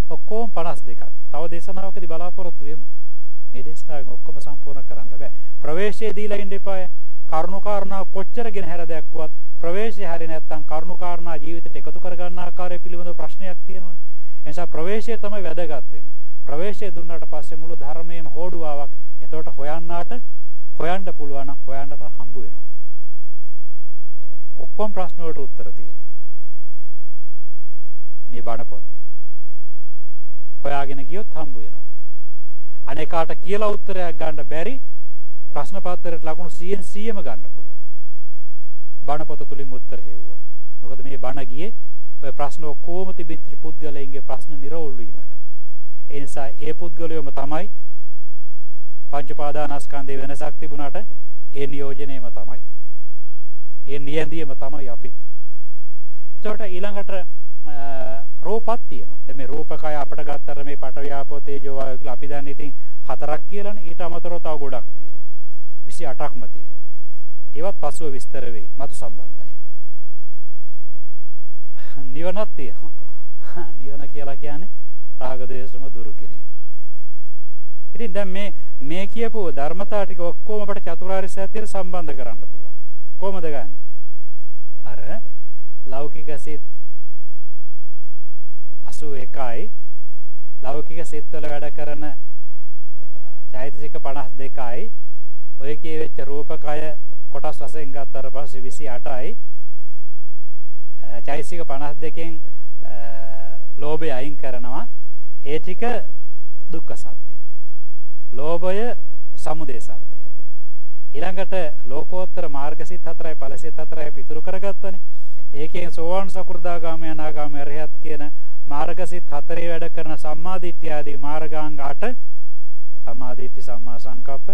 ඔක්කොම 52ක්. තව දේශනාවකදී බලාපොරොත්තු වෙමු. මේ දේශනාවෙන් ඔක්කොම සම්පූර්ණ කරන්න බෑ. ප්‍රවේශයේ දීලා ඉන්න එපාය. කරුණාකාරණා කොච්චරගෙන හැර දැක්කුවත් ප්‍රවේශය හරි නැත්නම් කරුණාකාරණා ජීවිතයට එකතු කරගන්න ආකාරය පිළිබඳව ප්‍රශ්නයක් තියෙනවනේ. ඒ නිසා ප්‍රවේශය තමයි වැදගත් වෙන්නේ. ප්‍රවේශය දුන්නාට පස්සේ මුළු ධර්මයේම හෝඩුවාවක්. එතකොට හොයන්නාට හොයන්න පුළුවන් නම් හොයන්නට හම්බ වෙනවා. ඔක්කොම ප්‍රශ්න වලට උත්තර තියෙනවා. මේ බණ පොතේ. හොයාගෙන ගියොත් හම්බ වෙනවා. අනේකාට කියලා උත්තරයක් ගන්න බැරි ප්‍රශ්න පත්‍රයට ලකුණු 100න් 100ම ගන්න පුළුවන්. බණ පොත තුලින් උත්තර හේවුවා. මොකද මේ බණ ගියේ ඔය ප්‍රශ්න ඔක්කොම තිබිච්ච පුද්ගලයන්ගේ ප්‍රශ්න නිරවුල් වීමට. ඒ නිසා ඒ පුද්ගලයෝම තමයි පංච පාදානස්කන්ධේ වෙනසක් තිබුණාට ඒ නියෝජනයම තමයි. ඒ නියැඳීම තමයි අපි. එතකොට ඊළඟට රූපත් තියෙනවා. දැන් මේ රූපකය අපිට ගත්තට මේ පඨවි ආපෝ තේජෝ වායෝ කියලා අපි දන්නේ ඉතින් හතරක් කියලානේ. ඊට අමතරව තව ගොඩක් තියෙනවා. 28ක්ම තියෙනවා. ඒවත් පසුව විස්තර වෙයි. මතු සම්බන්ධයි. නිවනක් තියෙනවා. නිවන කියලා කියන්නේ රාග දේශම දුරු කිරීම. ඉතින් දැන් මේ මේ කියපු ධර්මතා ටික ඔක්කොම අපට චතුරාර්ය සත්‍යයට සම්බන්ධ කරන්න පුළුවන්. කොහොමද ගන්නෙ? අර ලෞකික සිත් 81යි ලෞකික සිත්වල වැඩ කරන චෛතසික 52යි ඔය කියවෙච්ච රූපකය කොටස් වශයෙන් ගත්තාට පස්සේ 28යි චෛතසික 52කින් ලෝභය අයින් කරනවා ඒ ටික දුක්ඛ සත්‍ය. ලෝභය සමුදය සත්‍ය. ඊළඟට ලෝකෝත්තර මාර්ගසිත හතරයි ඵලසිත හතරයි පිටුරු කරගත්තනේ. ඒකෙන් සෝවාන් සකු르දාගාමී අනාගාමී අරහත් කියන මාර්ගසිත හතරේ වැඩ කරන සම්මාදිට්ඨිය ආදී මාර්ගාංග 8 සම්මාදිට්ඨි සම්මා සංකප්ප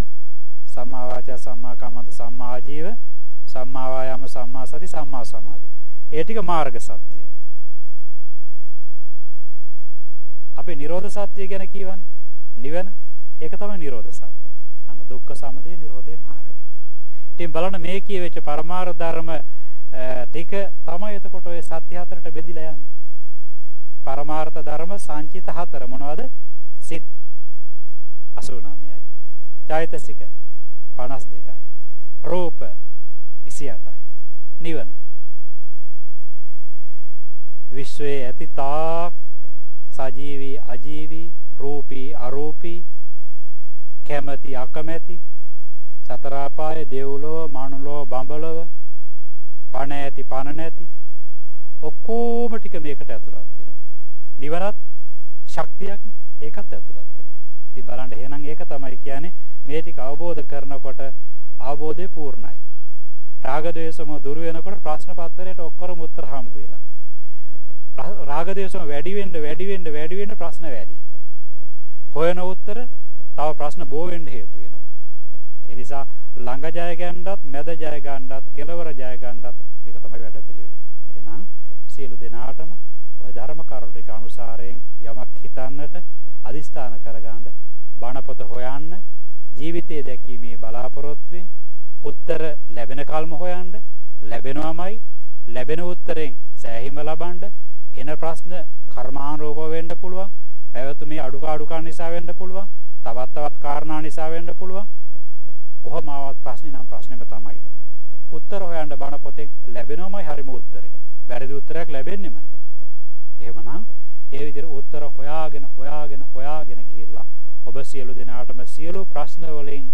සම්මා වාචා සම්මා කම්මන්ත සම්මා ආජීව සම්මා වායාම සම්මා සති සම්මා සමාධි. ඒ ටික මාර්ග සත්‍ය. අපි නිරෝධ සත්‍ය ගැන කියවනේ. නිවන ඒක තමයි නිරෝධ සත්‍ය. අන්න දුක්ඛ සමුදය නිරෝධේ මාර්ගය. ඉතින් බලන්න මේ කියවෙච්ච පරමාර්ථ ධර්ම ටික තමයි එතකොට ඔය සත්‍ය හතරට බෙදිලා යන්නේ. පරමාර්ථ ධර්ම සංචිත හතර මොනවද? සිත් 89යි. චෛතසික 52යි. රූප 28යි. නිවන. විශ්වයේ ඇති තාක් සජීවී අජීවී රූපී අරූපී කැමැති අකමැති සතර අපායේ දෙව්ලොව මනුලොව බඹලොව පණ ඇති පණ නැති ඔක්කොම ටික මේකට ඇතුළත් වෙනවා. නිවනත් ශක්තියක් ඒකත් ඇතුළත් වෙනවා. ඉතින් බලන්න එහෙනම් ඒක තමයි කියන්නේ මේ ටික අවබෝධ කරනකොට අවබෝධය පූර්ණයි. රාග දේශම දුරු වෙනකොට ප්‍රශ්න පත්‍රයට ඔක්කොම උත්තර හම්බ වෙලා. රාග දේශම වැඩි වෙන්න වැඩි වෙන්න වැඩි වෙන්න ප්‍රශ්න වැඩි. හොයන උත්තර තව ප්‍රශ්න බෝ වෙන්න හේතු වෙනවා. ඒ නිසා ළඟ ජය ගන්නත්, මැද ජය ගන්නත්, කෙලවර ජය ගන්නත් මේක තමයි වැඩ පිළිවෙල. එහෙනම් සියලු දෙනාටම ওই ධර්ම කරුණු ටික අනුසාරයෙන් යමක් හිතන්නට, අදිස්ථාන කරගන්න, බණපොත හොයන්න, ජීවිතයේ දැකීමේ බලාපොරොත්තුවෙන් උත්තර ලැබෙන කල්ම හොයන්න, ලැබෙනවමයි, ලැබෙන උත්තරෙන් සෑහීම ලබන්න, එන ප්‍රශ්න කර්මානුරූප වෙන්න පුළුවන්, පැවතුමේ අඩුපාඩුකම් නිසා වෙන්න පුළුවන්, තවත් තවත් කාරණා නිසා වෙන්න පුළුවන්. කොහොම ආවත් ප්‍රශ්නේ නම් ප්‍රශ්නෙම තමයි. උත්තර හොයන්න බණ පොතෙන් ලැබෙනවමයි හරිම උත්තරේ. වැරදි උත්තරයක් ලැබෙන්නෙම නැහැ. එහෙමනම් ඒ විදිහට උත්තර හොයාගෙන හොයාගෙන හොයාගෙන ගිහිල්ලා ඔබ සියලු දෙනාටම සියලු ප්‍රශ්න වලින්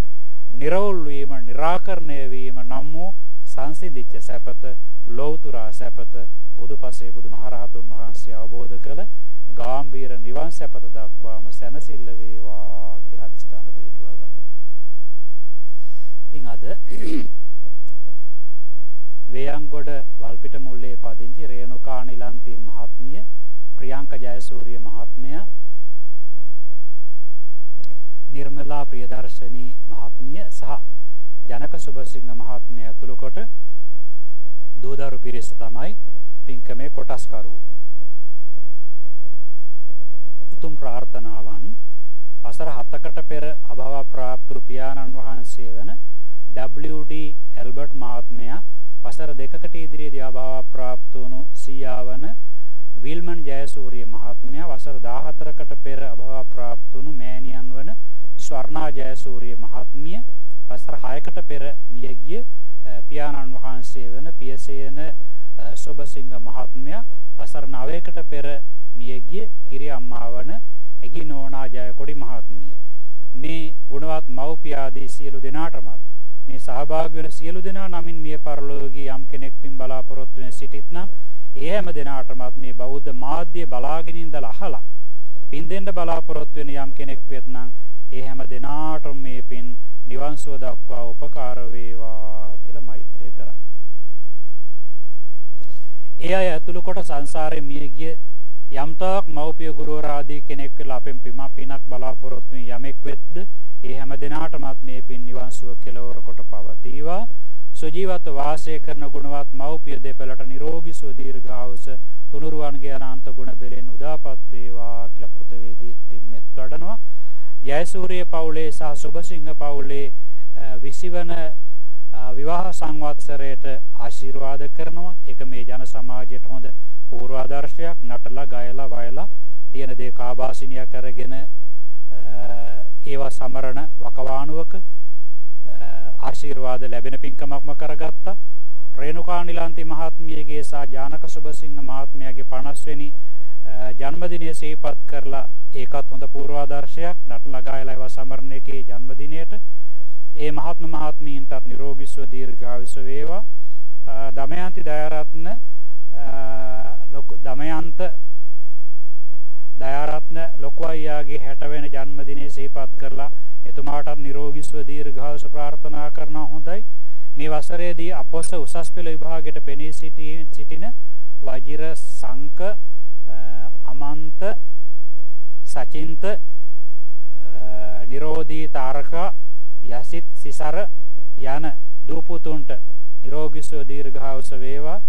නිර්වුල් වීම, निराකරණය වීම නම් වූ සංසිඳිච්ච සැපත, ලෞතුරා සැපත බුදුපසේ බුදුමහරහතුන් වහන්සේ අවබෝධ කළ ගාම්භීර නිවන් සැපත දක්වාම සැනසෙල්ල වේවා කියලා අදිස්ථාන පිටුවා ගන්න. ඉතින් අද [CLEARS THROAT] වේයන්ගොඩ වල්පිට මුල්ලේ පදිංචි රේණුකා නිලන්ති මහත්මිය ප්‍රියංක ජයසූරිය මහත්මයා නිර්මලා ප්‍රියදර්ශනී මහත්මිය සහ ජනක සුබසිංහ මහත්මයා ඇතුළු කොට දූදරු පිරිස තමයි පින්කමේ කොටස්කරුවෝ. උතුම් ප්‍රාර්ථනාවන් වසර 7කට පෙර අභව ප්‍රාප්ත පියාණන් වහන්සේ වන WD ඇල්බර්ට් මහත්මයා වසර දෙකකට ඉදිරියේදී අභව ප්‍රාප්ත වුණු සීයාවන විල්මන් ජයසූරිය මහත්මයා වසර 14කට පෙර අභව ප්‍රාප්ත වුණු මෑණියන් වන ස්වර්ණා ජයසූරිය මහත්මිය වසර 6කට පෙර මියගිය පියාණන් වහන්සේ වන පියසේන සොබසිංහ මහත්මයා වසර 9කට පෙර මියගිය කිරි අම්මා වන ඇගිනෝනා ජයකොඩි මහත්මිය මේ ගුණවත් මව්පියාදී සියලු දෙනාටමත් මේ සහභාගී වෙන සියලු දෙනා නමින් මිය පරලෝකී යම් කෙනෙක් පින් බලාපොරොත්තු වෙන සිටිත්නම් ඒ හැම දෙනාටමත් මේ බෞද්ධ මාධ්‍ය බලාගෙන ඉඳලා අහලා පින් දෙන්න බලාපොරොත්තු වෙන යම් කෙනෙක් වෙත්නම් ඒ හැම දෙනාටම මේ පින් නිවන් සුව දක්වා උපකාර වේවා කියලා මෛත්‍රිය කරන්න. ඒ අය ඇතුළු කොට සංසාරේ මිය ගිය යම්තාක් මව්පිය ගුරුවර ආදී කෙනෙක් වෙලා අපෙන් පිමා පිනක් බලාපොරොත්තු වෙන යමෙක් වෙත්ද ඒ හැම දිනාටමත් මේ පින් නිවන් සුව කෙලවර කොට පවතිවා. සුජීවත්ව වාසය කරන ගුණවත් මව්පිය දෙපළට නිරෝගී සුව දීර්ඝායුෂ තුනුරුවන්ගේ අනන්ත ගුණ බෙලෙන් උදාපත් වේවා කියලා පුත වේදීත්වයෙන් මෙත් වඩනවා. ජයසූරිය පවුලේ සහ සුබසිංහ පවුලේ විසිවන විවාහ සංවත්සරයට ආශිර්වාද කරනවා. ඒක මේ ජන සමාජයට හොඳ පූර්වාදර්ශයක් නටලා ගයලා වයලා තියෙන දේ කාබාසිනියක් අරගෙන ඒවා සමරන වකවානුවක ආශිර්වාද ලැබෙන පින්කමක්ම කරගත්තා. රේණුකා නිලාන්ති මහත්මියගේ සහ ජානක සුබසිංහ මහත්මයාගේ 50 වෙනි ජන්මදිනය සිහිපත් කරලා ඒකත් හොඳ පූර්වාදර්ශයක් නටලා ගායලා ඒවා සමරන එකේ ජන්මදිනයට. ඒ මහත්ම මහත්මීන්ටත් නිරෝගීසුව දීර්ඝායුෂ වේවා. දමයන්ති දයාරත්න දමයන්ත දයාරත්න ලොකු අයියාගේ 60 වෙනි ජන්මදිනය සිහිපත් කරලා එතුමාටත් නිරෝගීසුව දීර්ඝායුෂ ප්‍රාර්ථනා කරනවා හොඳයි. මේ වසරේදී අපොස උසස් පෙළ විභාගයට පෙනී සිටින වජිර සංක අමන්ත සචින්ත නිරෝධී තාරක යසිත් සිසර යන දූපුතුන්ට නිරෝගීසුව දීර්ඝායුෂ වේවා.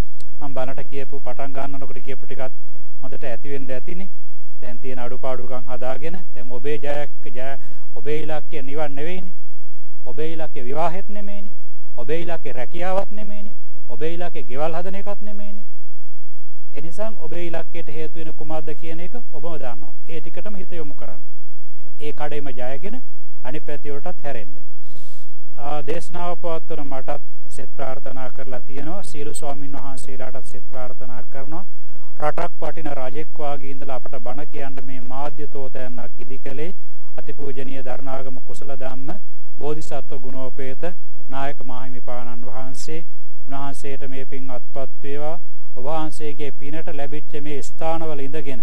මම බනට කියපු පටන් ගන්නකොට කියපු ටිකත් හොඳට ඇති වෙන්න ඇතිනේ. දැන් තියෙන අඩුපාඩුකම් හදාගෙන දැන් ඔබේ ජයක් ජය ඔබේ ඉලක්කය නිවන් නෙවෙයිනේ. ඔබේ ඉලක්කය විවාහෙත් නෙමෙයිනේ. ඔබේ ඉලක්කය රැකියාවක් නෙමෙයිනේ. ඔබේ ඉලක්කය ගෙවල් හදන එකක් නෙමෙයිනේ. එනිසා ඔබේ ඉලක්කයට හේතු වෙන කුමක්ද කියන එක ඔබම දන්නවා. ඒ ටිකටම හිත යොමු කරන්න. ඒ කඩේම ජයගෙන අනිත් පැති වලටත් හැරෙන්න. දේශනාව පවත්වන මටත් සෙත් ප්‍රාර්ථනා කරලා තියෙනවා. සියලු ස්වාමින් වහන්සේලාටත් සෙත් ප්‍රාර්ථනා කරනවා. රටක් වටින රජෙක් වාගේ ඉඳලා අපට බණ කියන්න මේ මාධ්‍ය තෝතයන්ක් ඉදිකලේ අතිපූජනීය දරණාගම කුසල ධම්ම බෝධිසත්ව ගුණෝපේත නායක මාහිමිපාණන් වහන්සේ උන්වහන්සේට මේ පින් අත්පත් වේවා. ඔබ වහන්සේගේ පිනට ලැබිච්ච මේ ස්ථානවල ඉඳගෙන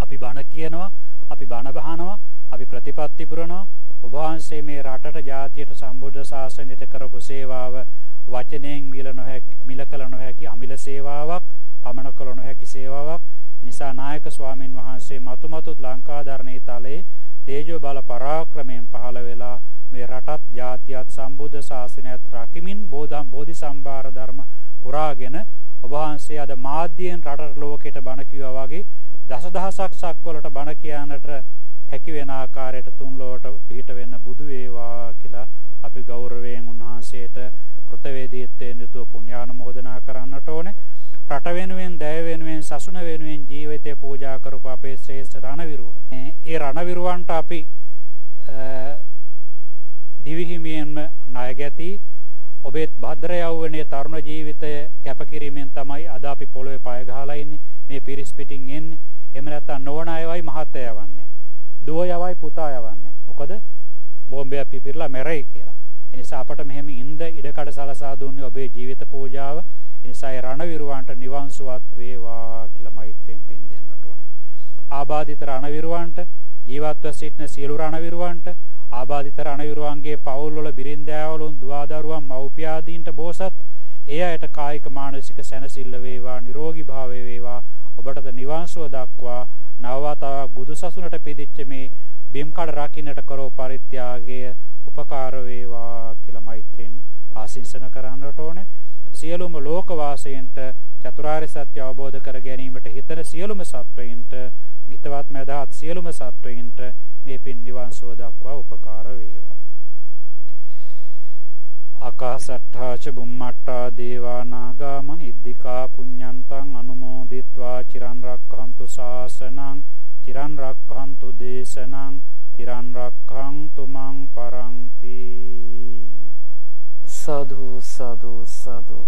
අපි බණ කියනවා අපි බණ බහනවා අපි ප්‍රතිපත්ති පුරනවා. ඔබ වහන්සේ මේ රටට ජාතියට සම්බුද්ධ ශාසනයට කරපු සේවාව වචනයෙන් මිල නොහැකි මිල කළ නොහැකි අමිල සේවාවක් පමණ කළ නොහැකි සේවාවක්. නිසා නායක ස්වාමින් වහන්සේ මතුමතුත් ලංකාධරණී තලයේ තේජෝ බල පරාක්‍රමයෙන් පහළ වෙලා මේ රටත් ජාතියත් සම්බුද්ධ ශාසනයත් රකිමින් බෝධම් බෝධි සම්භාර ධර්ම පුරාගෙන ඔබ වහන්සේ අද මාධ්‍යයෙන් රටට ලෝකෙට බණ කිව්වා වගේ දසදහසක් සක්වලට බණ කියන්නට හැකි වෙන ආකාරයට තුන් ලෝවට පිහිට වෙන්න බුදු වේවා කියලා අපි ගෞරවයෙන් උන්වහන්සේට කෘතවේදීත්වයෙන් යුතුව පුණ්‍යානුමෝදනා කරන්නට ඕනේ. රට වෙනුවෙන්, දැය වෙනුවෙන්, සසුන වෙනුවෙන් ජීවිතය පූජා කරපු අපේ ශ්‍රේෂ්ඨ රණවිරුව. ඒ රණවිරුවන්ට අපි දිවිහිමියෙන්ම ණය ගැති ඔබේ භද්‍ර යෞවනයේ තරුණ ජීවිතය කැපකිරීමෙන් තමයි අද අපි පොළොවේ පය ගහලා ඉන්නේ. මේ පිරිස් පිටින් එන්නේ. එහෙම නැත්නම් නොවන අයවයි මහත්ය යවන්නේ. දුව යවයි පුතා යවන්නේ. මොකද බෝම්බයක් පිපිරලා මැරෙයි කියලා. ඒ නිසා අපට මෙහෙම ඉඳ ඉඩකඩ සලසා දුන්නේ ඔබේ ජීවිත පූජාව. ඒ නිසා ඒ රණවිරුවන්ට නිවන් සුවත් වේවා කියලා මෛත්‍රියෙන් පින් දෙන්නට ඕනේ. ආබාධිත රණවිරුවන්ට ජීවත්ව සිටින සියලු රණවිරුවන්ට ආබාධිත රණවිරුවන්ගේ පවුල්වල බිරින්දෑවලුන් දුවදරුවන් මව්පියාදීන්ට බෝසත් ඒ අයට කායික මානසික සැනසෙල්ල වේවා නිරෝගී භාවය වේවා ඔබටද නිවන් සුව දක්වා නවවතාවක් බුදුසසුනට පිදිච්ච මේ බිම්කඩ රකින්නට කරෝ පරිත්‍යාගය උපකාර වේවා කියලා මෛත්‍රියෙන් ආශිංසන කරන්නට ඕනේ. සියලුම ලෝක වාසීන්ට චතුරාර්ය සත්‍ය අවබෝධ කර ගැනීමට හිතන සියලුම සත්වයින්ට හිතවත් මැදහත් සියලුම සත්වයින්ට මේ පින් නිවන් සුව දක්වා උපකාර වේවා. ආකාසට්ඨා ච බුම්මට්ටා දේවා නාග මහිද්దికා පුඤ්ඤන්තං අනුමෝදිත්වා චිරන් රක්ඛන්තු ශාසනං චිරන් රක්ඛන්තු දේශනං චිරන් රක්ඛන්තු මං පරන්ති. සාදු සාදු සාදු.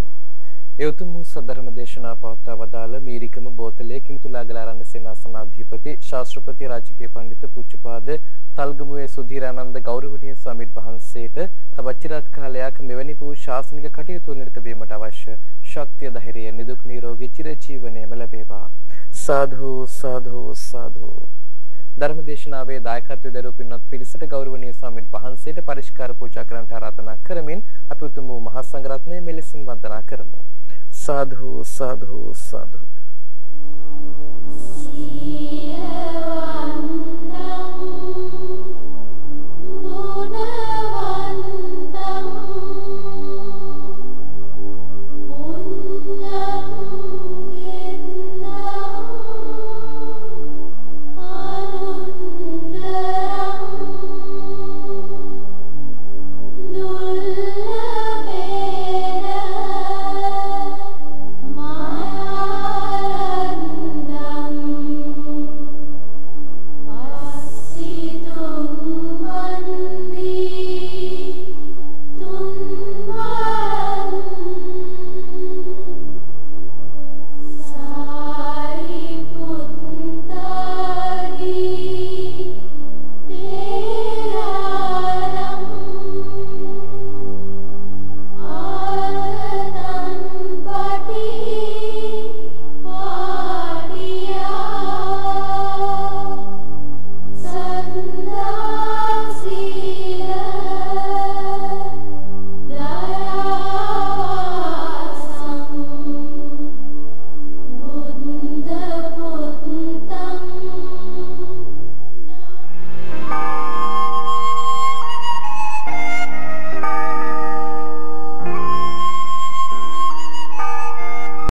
එවතුම් සදර්ම දේශනා පවත්වා වදාළ මීරිකම බෝතලේ කිනිතුලා ගලාරන්න සේනාසනාධිපති ශාස්ත්‍රපති රාජකීය පඬිතු පූජ්‍යපාද තල්ගමුවේ සුධීරානන්ද ගෞරවනීය ස්වාමීන් වහන්සේට තවත් චිරාත් කාලයක් මෙවැනි වූ ශාසනික කටයුතු වල නිරත වීමට අවශ්‍ය ශක්තිය ධෛර්යය නිදුක් නිරෝගී චිරජීවනයේම ලැබේවා. සාදු සාදු සාදු ධර්මදේශනාවේ දායකත්වයෙන් දරූ පින්වත් පිරිසට ගෞරවනීය ස්වාමීන් වහන්සේට පරිස්කාර පූජා කරන්නට ආරාධනා කරමින් අපි උතුම් වූ මහා සංඝරත්නය මෙලෙසින් වන්දනා කරමු. साधु साधु साधु।